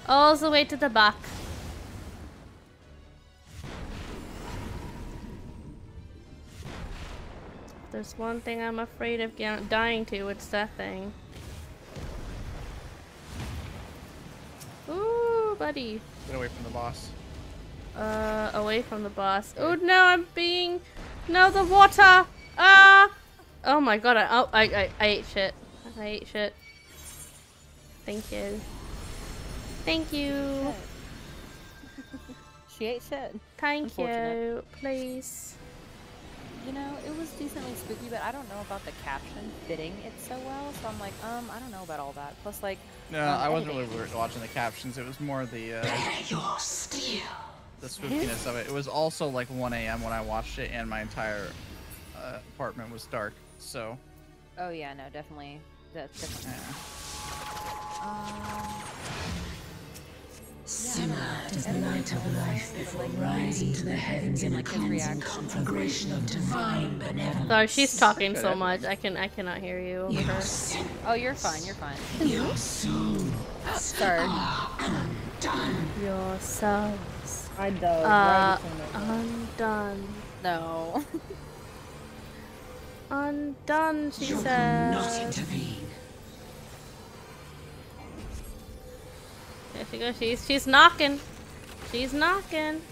All the way to the back. There's one thing I'm afraid of dying to, it's that thing. Ooh, buddy. Get away from the boss. Uh, away from the boss. Oh no, I'm being. No, the water! Ah! Oh my god, I, oh, I, I, I ate shit. I ate shit. Thank you. Thank you. She ate shit. Thank you. Please. You know, it was decently spooky, but I don't know about the caption fitting it so well. So I'm like, um, I don't know about all that. Plus, like, No, um, I wasn't editing. really watching the captions. It was more the uh, Bear your steel. the spookiness of it. It was also like 1 a.m. when I watched it, and my entire uh, apartment was dark. So, Oh yeah, no, definitely. That's definitely. yeah. Um, Simmer as the light of life before rising to the heavens in a cleansing conflagration of divine benevolence. Sorry, she's talking so much. I can I cannot hear you over Your her. sin, oh, you're fine. You're fine. your souls Sorry. undone. Your souls I dove uh right between them. undone. No. Undone, she You will not says. intervene. There she goes. She's she's knocking. She's knocking.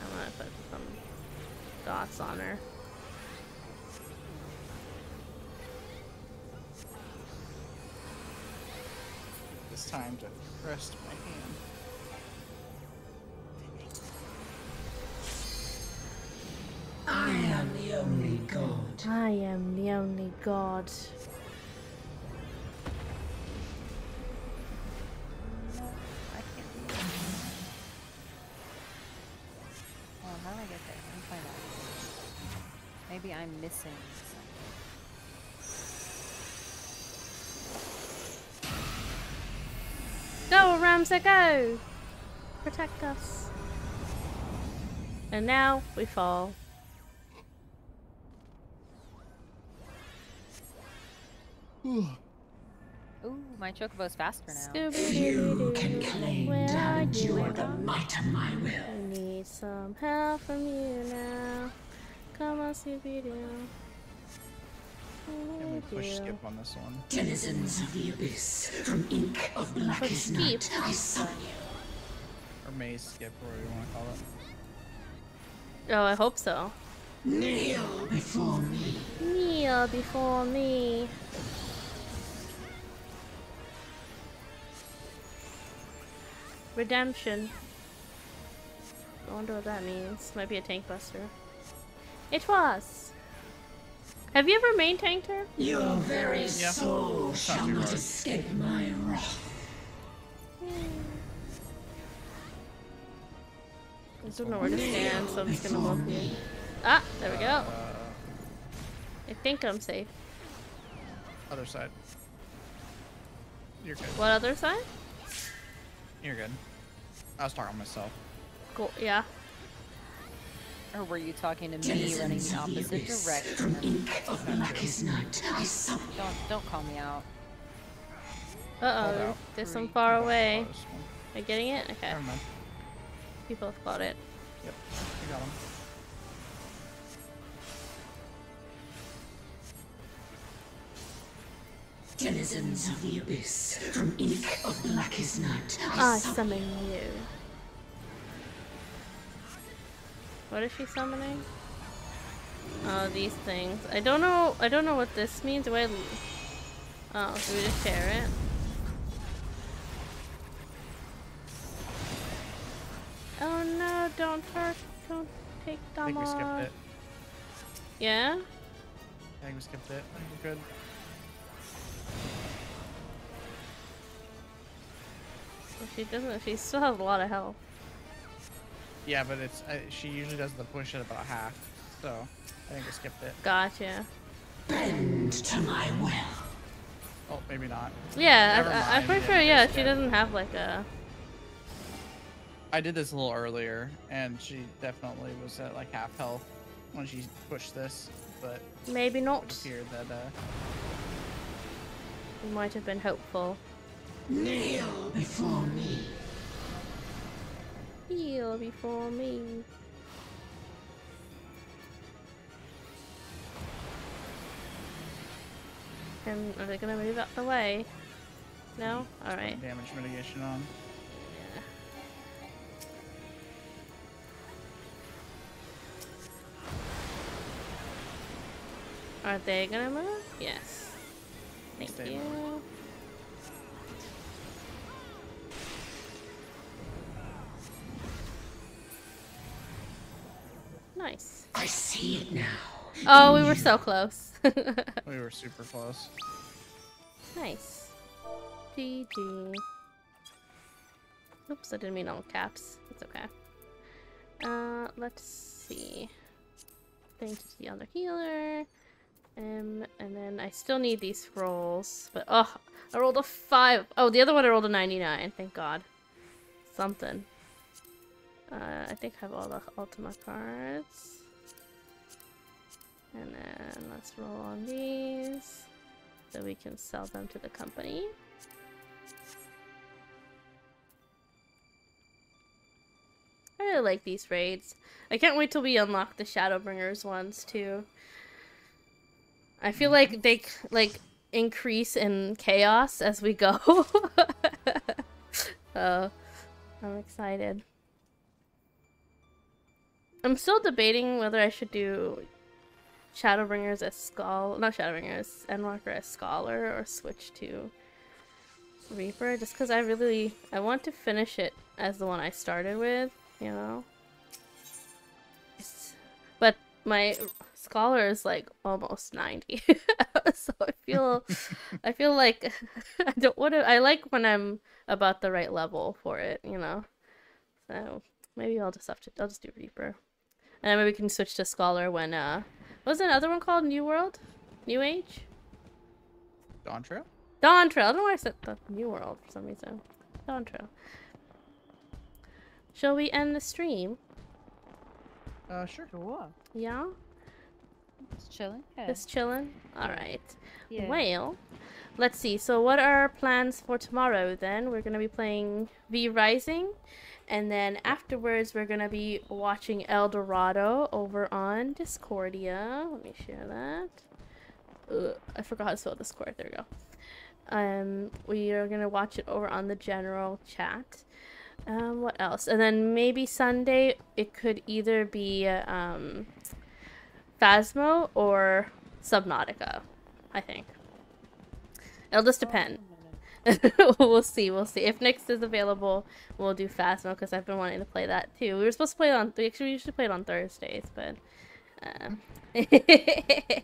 I'm gonna put some dots on her. It's time to rest my hand. I am the only god. I am the only god. Oh, how do I get there? Let me find out. Maybe I'm missing something. Go, Ramza, go! Protect us. And now we fall. Ooh, my chocobo's faster now. Few can claim where to are endure you? the might of my will. I need some help from you now. Come on, Scooby-Doo. Can we push skip on this one? Denizens of the abyss, from ink of blackest night, I summon you. Or maze skip, or whatever you want to call it. Oh, I hope so. Kneel before me. Kneel before me. Redemption. I wonder what that means. Might be a tank buster. It was. Have you ever main tanked her? Your very Yeah. soul shall not hard. escape my wrath. I don't know where to stand, so I'm just gonna Before look me. here. Ah, there we go. Uh, I think I'm safe. other side. You're good. What other side? You're good. I was talking to myself. Cool. Yeah. Or were you talking to me running the of the opposite abyss, from direction? ink of blackest night, I. Don't don't call me out. Uh oh. out. There's some far away. on, this one. Are you getting it? Okay. Never mind. We both got it. Yep, I got him. Denizens of the abyss, from ink of blackest night, I I summon summon you. What is she summoning? Oh, these things. I don't know. I don't know what this means. Do I? l- Oh, do we just share it? Oh no! Don't hurt. Don't take I think we skipped it. Yeah. I think we skipped it. I think we're good. Well, she doesn't. She still has a lot of health. Yeah, but it's uh, she usually does the push at about half, so I think I skipped it. Gotcha. bend to my will. Oh, maybe not. Yeah, Never I, I, I'm pretty sure. Yeah, she doesn't have like a. I did this a little earlier, and she definitely was at like half health when she pushed this, but Maybe it not. appeared that uh, It might have been hopeful. Kneel before me. Heal before me. And are they gonna move out the way? No? Alright. damage mitigation on. Yeah. Are they gonna move? Yes. Thank Stay you. moved. Nice. I see it now. Oh, we were so close. We were super close. nice. GG. Oops, I didn't mean all caps. It's okay. Uh, let's see. Thing to the other healer. Um, and then I still need these scrolls, But, oh, I rolled a 5. Oh, the other one I rolled a 99. Thank God. Something. Uh, I think I have all the Ultima cards. And then let's roll on these. So we can sell them to the company. I really like these raids. I can't wait till we unlock the Shadowbringers ones too. I feel like they like increase in chaos as we go. so oh, I'm excited. I'm still debating whether I should do Shadowbringers as Skull, not Shadowbringers, Endwalker as Scholar, or switch to Reaper, just because I really, I want to finish it as the one I started with, you know? But my scholar is like almost 90 so i feel i feel like i don't want to i like when i'm about the right level for it you know? So maybe i'll just have to i'll just do reaper. And then maybe we can switch to scholar when uh what was another one called? New world? New age? Dawn Trail? dawn trail. I don't know why i said the new world for some reason. Dawn trail. Shall we end the stream? Uh, sure. Sure. yeah Just chilling. Yeah. just chilling all right yeah. Well, let's see. So, what are our plans for tomorrow then? We're going to be playing V Rising, and then afterwards, we're going to be watching El Dorado over on Discordia. Let me share that. Ugh, I forgot how to spell Discord. There we go. Um, we are going to watch it over on the general chat. Um, what else? And then maybe Sunday, it could either be um, Phasmo or Subnautica. I think. It'll just depend. we'll see. We'll see. If Nix is available, we'll do Phasmo because I've been wanting to play that too. We were supposed to play it on. We actually usually play it on Thursdays, but uh,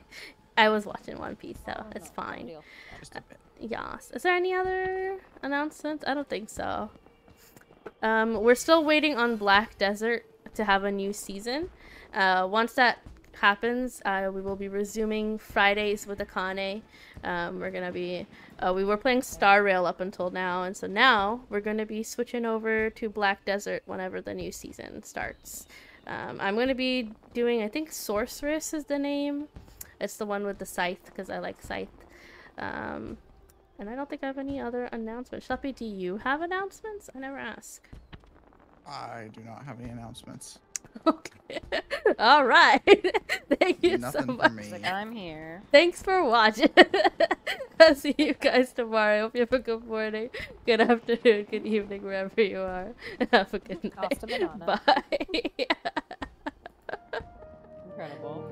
I was watching One Piece, so it's fine. Just. Yes. Is there any other announcements? I don't think so. Um, we're still waiting on Black Desert to have a new season. Uh, once that happens, uh, we will be resuming Fridays with Akane. Um, we're gonna be. Uh, we were playing Star Rail up until now, and so now we're gonna be switching over to Black Desert whenever the new season starts. Um, I'm gonna be doing. I think Sorceress is the name. It's the one with the scythe because I like scythe. Um, and I don't think I have any other announcements. Schleppy, do you have announcements? I never ask. I do not have any announcements. Okay. All right. Thank you Nothing so much. For I'm here. Thanks for watching. I'll see you guys tomorrow. Hope you have a good morning, good afternoon, good evening, wherever you are. Have a good night. Bye. Incredible.